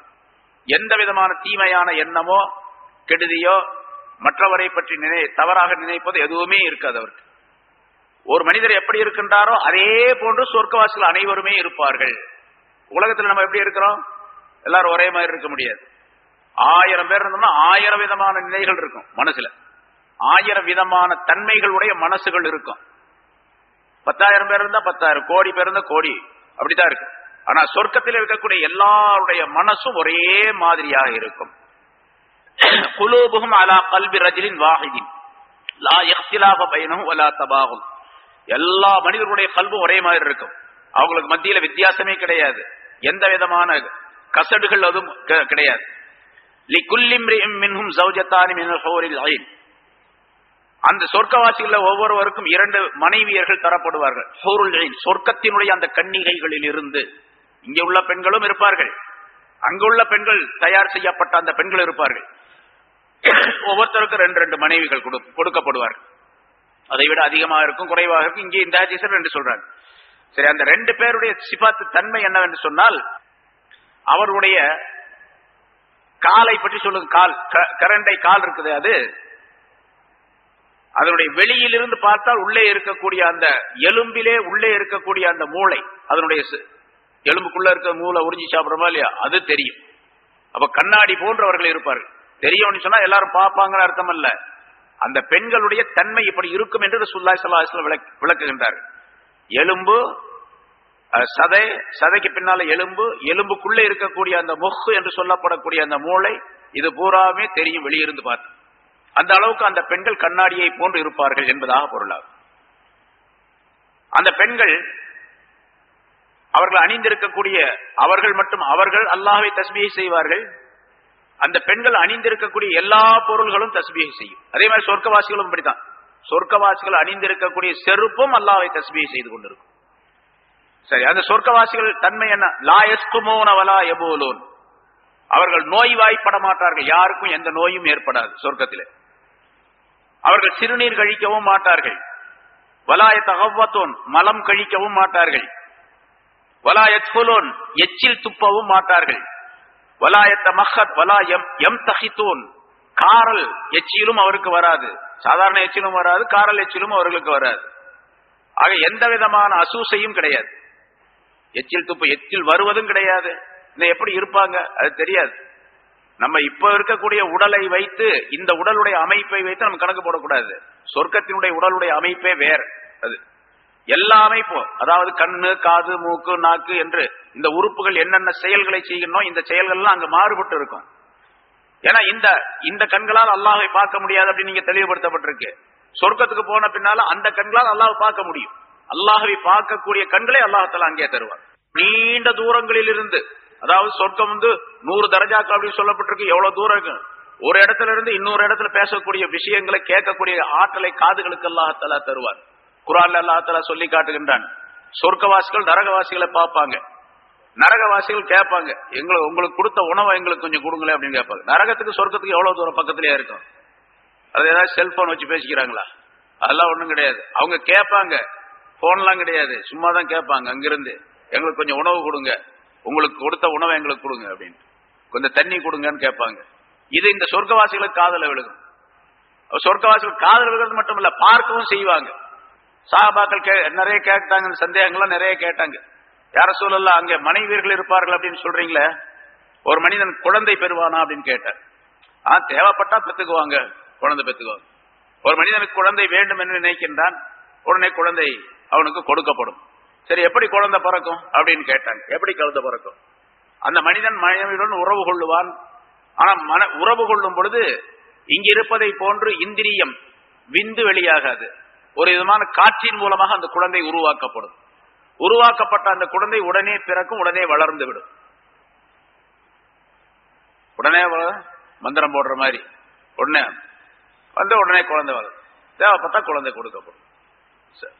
எந்த விதமான தீமையான எண்ணமோ கெடுதியோ மற்றவரை பற்றி நினை தவறாக நினைப்பது எதுவுமே இருக்காது அவருக்கு. ஒரு மனிதர் எப்படி இருக்கின்றாரோ அதே போன்று சொர்க்கவாசிகள் அனைவருமே இருப்பார்கள். உலகத்தில் நம்ம எப்படி இருக்கிறோம்? எல்லாரும் ஒரே மாதிரி இருக்க முடியாது. ஆயிரம் பேர் இருந்தோம்னா ஆயிரம் விதமான நிலைகள் இருக்கும் மனசுல. ஆயிரம் விதமான தன்மைகளுடைய மனசுகள் இருக்கும். பத்தாயிரம் பேர் இருந்தா பத்தாயிரம் கோடி பேர் இருந்தா கோடி. அப்படித்தான் இருக்கு. ஆனா சொர்க்கத்தில் இருக்கக்கூடிய எல்லாருடைய மனசும் ஒரே மாதிரியாக இருக்கும். குலூபுகும் அலா கல்வி ரஜிலின் வாஹிதின். லா இஹ்திலாஃப பைனஹும் வலா தபாகும் எல்லா மனிதர்களுடைய கல்வும் ஒரே மாதிரி இருக்கும். அவங்களுக்கு மத்தியில வித்தியாசமே கிடையாது. எந்த விதமான கசடுகள் அதுவும் க- கிடையாது. அந்த சொர்க்கவாசிகள ஒவ்வொருவருக்கும் இரண்டு மனைவியர்கள் தரப்படுவார்கள். சொர்க்கத்தினுடைய அந்த கன்னிகைகளில் இருந்து இங்கே உள்ள பெண்களும் இருப்பார்கள். அங்குள்ள பெண்கள் தயார் செய்யப்பட்ட அந்த பெண்கள் இருப்பார்கள். [COUGHS] ஒவ்வொருத்தருக்கும் ரெண்டு ரெண்டு மனைவிகள் கொடு- கொடுக்கப்படுவார்கள். அதை விட அதிகமாக இருக்கும் குறைவாக இருக்கும். இங்கே இந்த ஹதீசர் என்று சொல்றாங்க. சரி அந்த ரெண்டு பேருடைய சிபாத்து தன்மை என்னவென்று சொன்னால் அவருடைய காலை பற்றி சொல்லுங்க. கால் க- கரண்டை கால் இருக்குது அது. அதனுடைய வெளியிலிருந்து பார்த்தால் உள்ளே இருக்கக்கூடிய அந்த எலும்பிலே உள்ளே இருக்கக்கூடிய அந்த மூளை அதனுடைய எலும்புக்குள்ள இருக்க மூளை உறிஞ்சி சாப்பிடுறோமா இல்லையா? அது தெரியும். அப்ப கண்ணாடி போன்றவர்கள் இருப்பார்கள். தெரியும்னு சொன்னா எல்லாரும் பார்ப்பாங்கிற அர்த்தம் அல்ல அந்த பெண்களுடைய தன்மை இப்படி இருக்கும் என்று சுல்லாய் சல்லாஹ் விளக்குகின்றார் எலும்பு சதை சதைக்கு பின்னால எலும்பு எலும்புக்குள்ளே இருக்கக்கூடிய அந்த மொஹு என்று சொல்லப்படக்கூடிய அந்த மூளை இது பூராமே தெரியும் வெளியிருந்து பார்த்து. அந்த அளவுக்கு அந்த பெண்கள் கண்ணாடியை போன்று இருப்பார்கள் என்பதாக பொருளாகும். அந்த பெண்கள் அவர்கள் அணிந்திருக்கக்கூடிய அவர்கள் மட்டும் அவர்கள் அல்லாஹை தஸ்மியை செய்வார்கள் அந்த பெண்கள் அணிந்திருக்கக்கூடிய எல்லா பொருள்களும் தஸ்பீஹ் செய்யும். அதே மாதிரி சொர்க்கவாசிகளும் இப்படித்தான். சொர்க்கவாசிகள் அணிந்திருக்கக்கூடிய செருப்பும் அல்லாவை தஸ்பீஹ் செய்து கொண்டிருக்கும். சரி அந்த சொர்க்கவாசிகள் தன்மை என்ன? லா எபோலோன் அவர்கள் நோய்வாய்ப்பட மாட்டார்கள். யாருக்கும் எந்த நோயும் ஏற்படாது சொர்க்கத்தில். அவர்கள் சிறுநீர் கழிக்கவும் மாட்டார்கள். வலாய தகவத்தோன் மலம் கழிக்கவும் மாட்டார்கள். வலாயத்குலோன் எச்சில் துப்பவும் மாட்டார்கள். வலாயத்த மஹத் வலா எம் எம் காரல் எச்சிலும் அவருக்கு வராது. சாதாரண எச்சிலும் வராது காரல் எச்சிலும் அவர்களுக்கு வராது. ஆக எந்த விதமான அசூசையும் கிடையாது. எச்சில் துப்பு எச்சில் வருவதும் கிடையாது. இன்னும் எப்படி இருப்பாங்க? அது தெரியாது. நம்ம இப்ப இருக்கக்கூடிய உடலை வைத்து இந்த உடலுடைய அமைப்பை வைத்து நம்ம கணக்கு போடக்கூடாது. சொர்க்கத்தினுடைய உடலுடைய அமைப்பே வேற. அது எல்லாமே இப்போ அதாவது கண்ணு காது மூக்கு நாக்கு என்று இந்த உறுப்புகள் என்னென்ன செயல்களை செய்யணும் இந்த செயல்கள்லாம் அங்க மாறுபட்டு இருக்கும். ஏன்னா இந்த இந்த கண்களால் அல்லாஹை பார்க்க முடியாது அப்படின்னு நீங்க தெளிவுபடுத்தப்பட்டிருக்கு. சொர்க்கத்துக்கு போன பின்னால அந்த கண்களால் அல்லாஹ் பார்க்க முடியும். அல்லாஹவை பார்க்கக்கூடிய கண்களை அல்லாஹத்தால அங்கே தருவார். நீண்ட தூரங்களில் இருந்து அதாவது சொர்க்கம் வந்து நூறு தரஜாக்கள் அப்படின்னு சொல்லப்பட்டிருக்கு எவ்வளவு தூரம் இருக்கு? ஒரு இடத்துல இருந்து இன்னொரு இடத்துல பேசக்கூடிய விஷயங்களை கேட்கக்கூடிய ஆற்றலை காதுகளுக்கு அல்லாஹத்தலா தருவார். குரான் அல்லாஹாலா சொல்லி காட்டுகின்றான். சொர்க்கவாசிகள் நரகவாசிகளை பார்ப்பாங்க. நரகவாசிகள் கேட்பாங்க. எங்களுக்கு உங்களுக்கு கொடுத்த உணவை எங்களுக்கு கொஞ்சம் கொடுங்களேன் அப்படின்னு கேட்பாங்க. நரகத்துக்கு சொர்க்கத்துக்கு எவ்வளவு தூரம் பக்கத்திலேயே இருக்கும்? அது ஏதாவது செல்போன் வச்சு பேசிக்கிறாங்களா? அதெல்லாம் ஒன்றும் கிடையாது. அவங்க கேட்பாங்க. போன்லாம் கிடையாது. சும்மா தான் கேட்பாங்க. அங்கிருந்து எங்களுக்கு கொஞ்சம் உணவு கொடுங்க. உங்களுக்கு கொடுத்த உணவை எங்களுக்கு கொடுங்க அப்படின்னு. கொஞ்சம் தண்ணி கொடுங்கன்னு கேட்பாங்க. இது இந்த சொர்க்கவாசிகளுக்கு காதல விழுகும். சொர்க்கவாசிகள் காதல் விழுகிறது மட்டும் இல்ல பார்க்கவும் செய்வாங்க. சாபாக்கள் கே நிறைய கேட்டாங்க சந்தேகங்கள்லாம் நிறைய கேட்டாங்க. யார சூழல்ல அங்க மனைவியர்கள் இருப்பார்கள் அப்படின்னு சொல்றீங்களே? ஒரு மனிதன் குழந்தை பெறுவானா? அப்படின்னு கேட்டார். ஆ தேவைப்பட்டா பெத்துக்குவாங்க குழந்தை பெத்துக்குவாங்க ஒரு மனிதனுக்கு குழந்தை வேண்டும் என்று நினைக்கின்றான் உடனே குழந்தை அவனுக்கு கொடுக்கப்படும். சரி எப்படி குழந்தை பிறக்கும்? அப்படின்னு கேட்டாங்க. எப்படி குழந்தை பிறக்கும்? அந்த மனிதன் மனைவியுடன் உறவு கொள்ளுவான். ஆனா மன உறவு கொள்ளும் பொழுது இங்க இருப்பதை போன்று இந்திரியம் விந்து வெளியாகாது. ஒரு விதமான காற்றின் மூலமாக அந்த குழந்தை உருவாக்கப்படும். உருவாக்கப்பட்ட அந்த குழந்தை உடனே பிறக்கும் உடனே வளர்ந்து விடும். உடனே மந்திரம் போடுற மாதிரி. உடனே வந்து உடனே குழந்தை வளரும். தேவைப்பட்டா குழந்தை கொடுக்கப்படும்.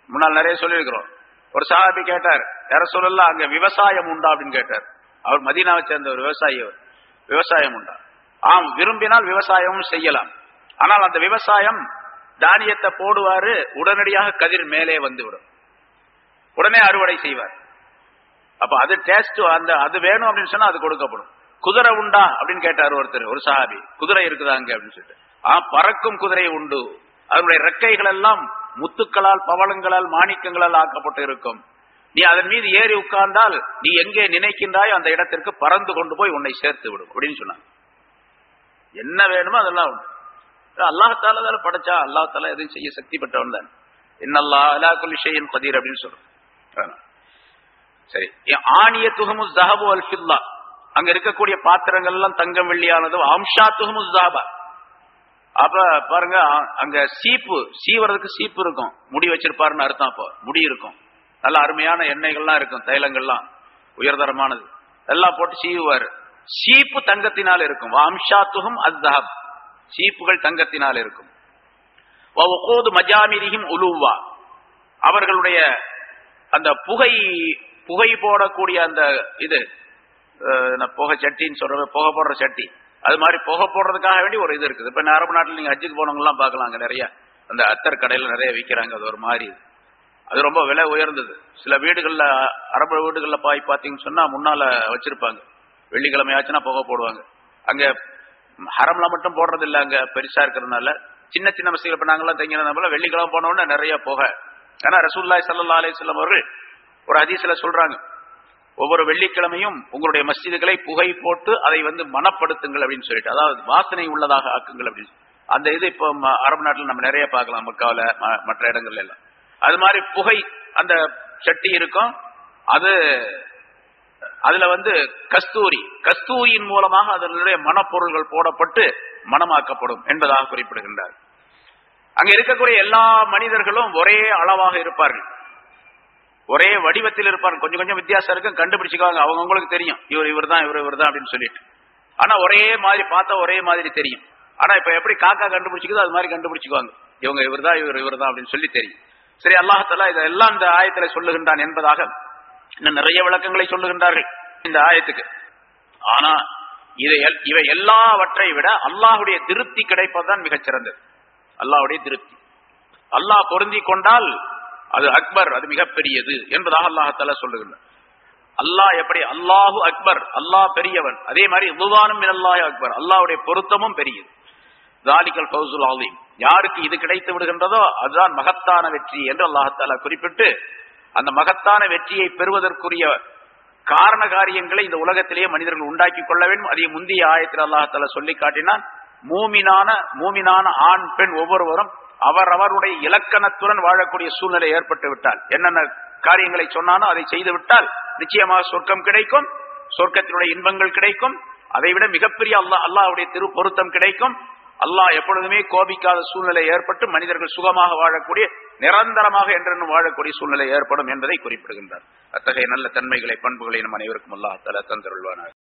முன்னால் நிறைய சொல்லியிருக்கிறோம். ஒரு சாபி கேட்டார் யார சொல்லல அங்க விவசாயம் உண்டா? அப்படின்னு கேட்டார். அவர் மதீனாவை சேர்ந்த ஒரு விவசாயி அவர். விவசாயம் உண்டா? ஆம் விரும்பினால் விவசாயமும் செய்யலாம். ஆனால் அந்த விவசாயம் தானியத்தை போடுவாரு உடனடியாக கதிர் மேலே வந்துவிடும். உடனே அறுவடை செய்வார். அப்ப அது டேஸ்ட் அந்த அது வேணும் அப்படின்னு சொன்னா அது கொடுக்கப்படும். குதிரை உண்டா அப்படின்னு கேட்டார் ஒருத்தர் ஒரு சஹாபி. குதிரை இருக்குதாங்க அப்படின்னு சொல்லிட்டு. ஆ பறக்கும் குதிரை உண்டு. அதனுடைய ரெக்கைகள் எல்லாம் முத்துக்களால் பவளங்களால் மாணிக்கங்களால் ஆக்கப்பட்டு இருக்கும். நீ அதன் மீது ஏறி உட்கார்ந்தால் நீ எங்கே நினைக்கின்றாய் அந்த இடத்திற்கு பறந்து கொண்டு போய் உன்னை சேர்த்து விடும் அப்படின்னு சொன்னாங்க. என்ன வேணுமோ அதெல்லாம் உண்டு. அல்லாஹால தால படைச்சா அல்லாஹால எதையும் செய்ய சக்தி பெற்றவன் தான் இன்னல்லா அலா குலிஷையின் கதீர் அப்படின்னு சொல்றோம். சரி. ஆணிய துகமு ஜஹபு அல் ஃபில்லா. அங்க இருக்கக்கூடிய பாத்திரங்கள் எல்லாம் தங்கம் வெள்ளியானது அம்ஷா துகமு ஜஹபா அப்ப பாருங்க அ- அங்க சீப்பு சீவறதுக்கு சீப்பு இருக்கும். முடி வச்சிருப்பாருன்னு அர்த்தம் அப்போ. முடி இருக்கும். நல்ல அருமையான எண்ணெய்கள்லாம் இருக்கும் தைலங்கள்லாம். உயர்தரமானது. எல்லாம் போட்டு சீவுவாரு. சீப்பு தங்கத்தினால் இருக்கும். அம்ஷாத்துகும் அஸ்ஹப் சீப்புகள் தங்கத்தினால் இருக்கும். வஉகூது உலுவா அவர்களுடைய அந்த புகை புகை போடக்கூடிய அந்த இது புகை சட்டின்னு சொல்ற புகை போடுற சட்டி. அது மாதிரி புகை போடுறதுக்காக வேண்டி ஒரு இது இருக்குது. இப்ப இந்த அரபு நாட்டில் நீங்க ஹஜ்ஜுக்கு போனவங்கலாம் பார்க்கலாம் அங்கே நிறைய. அந்த அத்தர் கடையில நிறைய விற்கிறாங்க அது ஒரு மாதிரி. அது ரொம்ப விலை உயர்ந்தது. சில வீடுகளில் அரபு வீடுகளில் போய் பார்த்தீங்கன்னு சொன்னா முன்னால வச்சிருப்பாங்க. வெள்ளிக்கிழமை ஆச்சுன்னா புகை போடுவாங்க. அங்கே ஹரம்ல மட்டும் போடுறது இல்லை அங்கே பெருசா இருக்கிறதுனால. சின்ன சின்ன மசீல இப்போ நாங்களாம் தங்கினதுனால வெள்ளிக்கிழமை போன நிறைய புகை. ஏன்னா ரசூல்லாய் சல்லா அலிஸ்லாம் அவர்கள் ஒரு அதிசல சொல்றாங்க ஒவ்வொரு வெள்ளிக்கிழமையும் உங்களுடைய மஸ்ஜிதுகளை புகை போட்டு அதை வந்து மனப்படுத்துங்கள் அப்படின்னு சொல்லிட்டு அதாவது வாசனை உள்ளதாக ஆக்குங்கள் அப்படின்னு அந்த இது இப்போ ம- அரபு நாட்டில் நம்ம நிறைய பார்க்கலாம் மக்காவில் மற்ற இடங்கள்ல எல்லாம். அது மாதிரி புகை அந்த சட்டி இருக்கும் அது அதுல வந்து கஸ்தூரி. கஸ்தூரியின் மூலமாக அதனுடைய மனப்பொருள்கள் போடப்பட்டு மனமாக்கப்படும் என்பதாக குறிப்பிடுகின்றார். அங்க இருக்கக்கூடிய எல்லா மனிதர்களும் ஒரே அளவாக இருப்பார்கள். ஒரே வடிவத்தில் இருப்பார்கள். கொஞ்சம் கொஞ்சம் வித்தியாசம் இருக்கும். கண்டுபிடிச்சுக்காங்க. அவங்க உங்களுக்கு தெரியும். இவர் இவர் தான் இவர் இவர் தான் அப்படின்னு சொல்லிட்டு. ஆனா ஒரே மாதிரி பார்த்தா ஒரே மாதிரி தெரியும். ஆனா இப்ப எப்படி காக்கா கண்டுபிடிச்சிக்குதோ அது மாதிரி கண்டுபிடிச்சுக்குவாங்க. இவங்க இவர் தான் இவர் இவர் தான் அப்படின்னு சொல்லி தெரியும். சரி அல்லாஹாலா இதெல்லாம் இந்த ஆயத்துல சொல்லுகின்றான் என்பதாக இன்னும் நிறைய விளக்கங்களை சொல்லுகின்றார்கள் இந்த ஆயத்துக்கு. ஆனா இதை இவை எல்லாவற்றை விட அல்லாஹுடைய திருப்தி கிடைப்பதுதான் மிகச் சிறந்தது திருப்தி. அல்லாஹ் பொருந்தி கொண்டால் அது அக்பர் அது மிகப்பெரியது என்பதாக அல்லாஹால சொல்லுகின்றார் அல்லாஹ் எப்படி? அல்லாஹு அக்பர் அல்லாஹ் பெரியவன். அதே மாதிரி ருவானும் அல்லாஹ் அக்பர். அல்லாஹுடைய பொருத்தமும் பெரியது. தாலிகல் பவுசுல் ஆலீம் யாருக்கு இது கிடைத்து விடுகின்றதோ அதுதான் மகத்தான வெற்றி என்று அல்லாஹால குறிப்பிட்டு அந்த மகத்தான வெற்றியை பெறுவதற்குரிய காரண காரியங்களை இந்த உலகத்திலேயே மனிதர்கள் உண்டாக்கி கொள்ள வேண்டும். அதை முந்தைய ஆயத்தில் அல்லாஹால சொல்லி காட்டினான். மூமினான மூமினான ஆண் பெண் ஒவ்வொருவரும் அவர் அவருடைய இலக்கணத்துடன் வாழக்கூடிய சூழ்நிலை ஏற்பட்டு விட்டால் என்னென்ன காரியங்களை சொன்னானோ அதை செய்து விட்டால் நிச்சயமாக சொர்க்கம் கிடைக்கும் சொர்க்கத்தினுடைய இன்பங்கள் கிடைக்கும் அதை விட மிகப்பெரிய அல்லாஹ் அல்லாவுடைய திரு பொருத்தம் கிடைக்கும். அல்லாஹ் எப்பொழுதுமே கோபிக்காத சூழ்நிலை ஏற்பட்டு மனிதர்கள் சுகமாக வாழக்கூடிய நிரந்தரமாக என்றென்னும் வாழக்கூடிய சூழ்நிலை ஏற்படும் என்பதை குறிப்பிடுகின்றார். அத்தகைய நல்ல தன்மைகளை பண்புகளை நம் அனைவருக்கும் அல்லாஹ் தலா தந்தருள்வானார்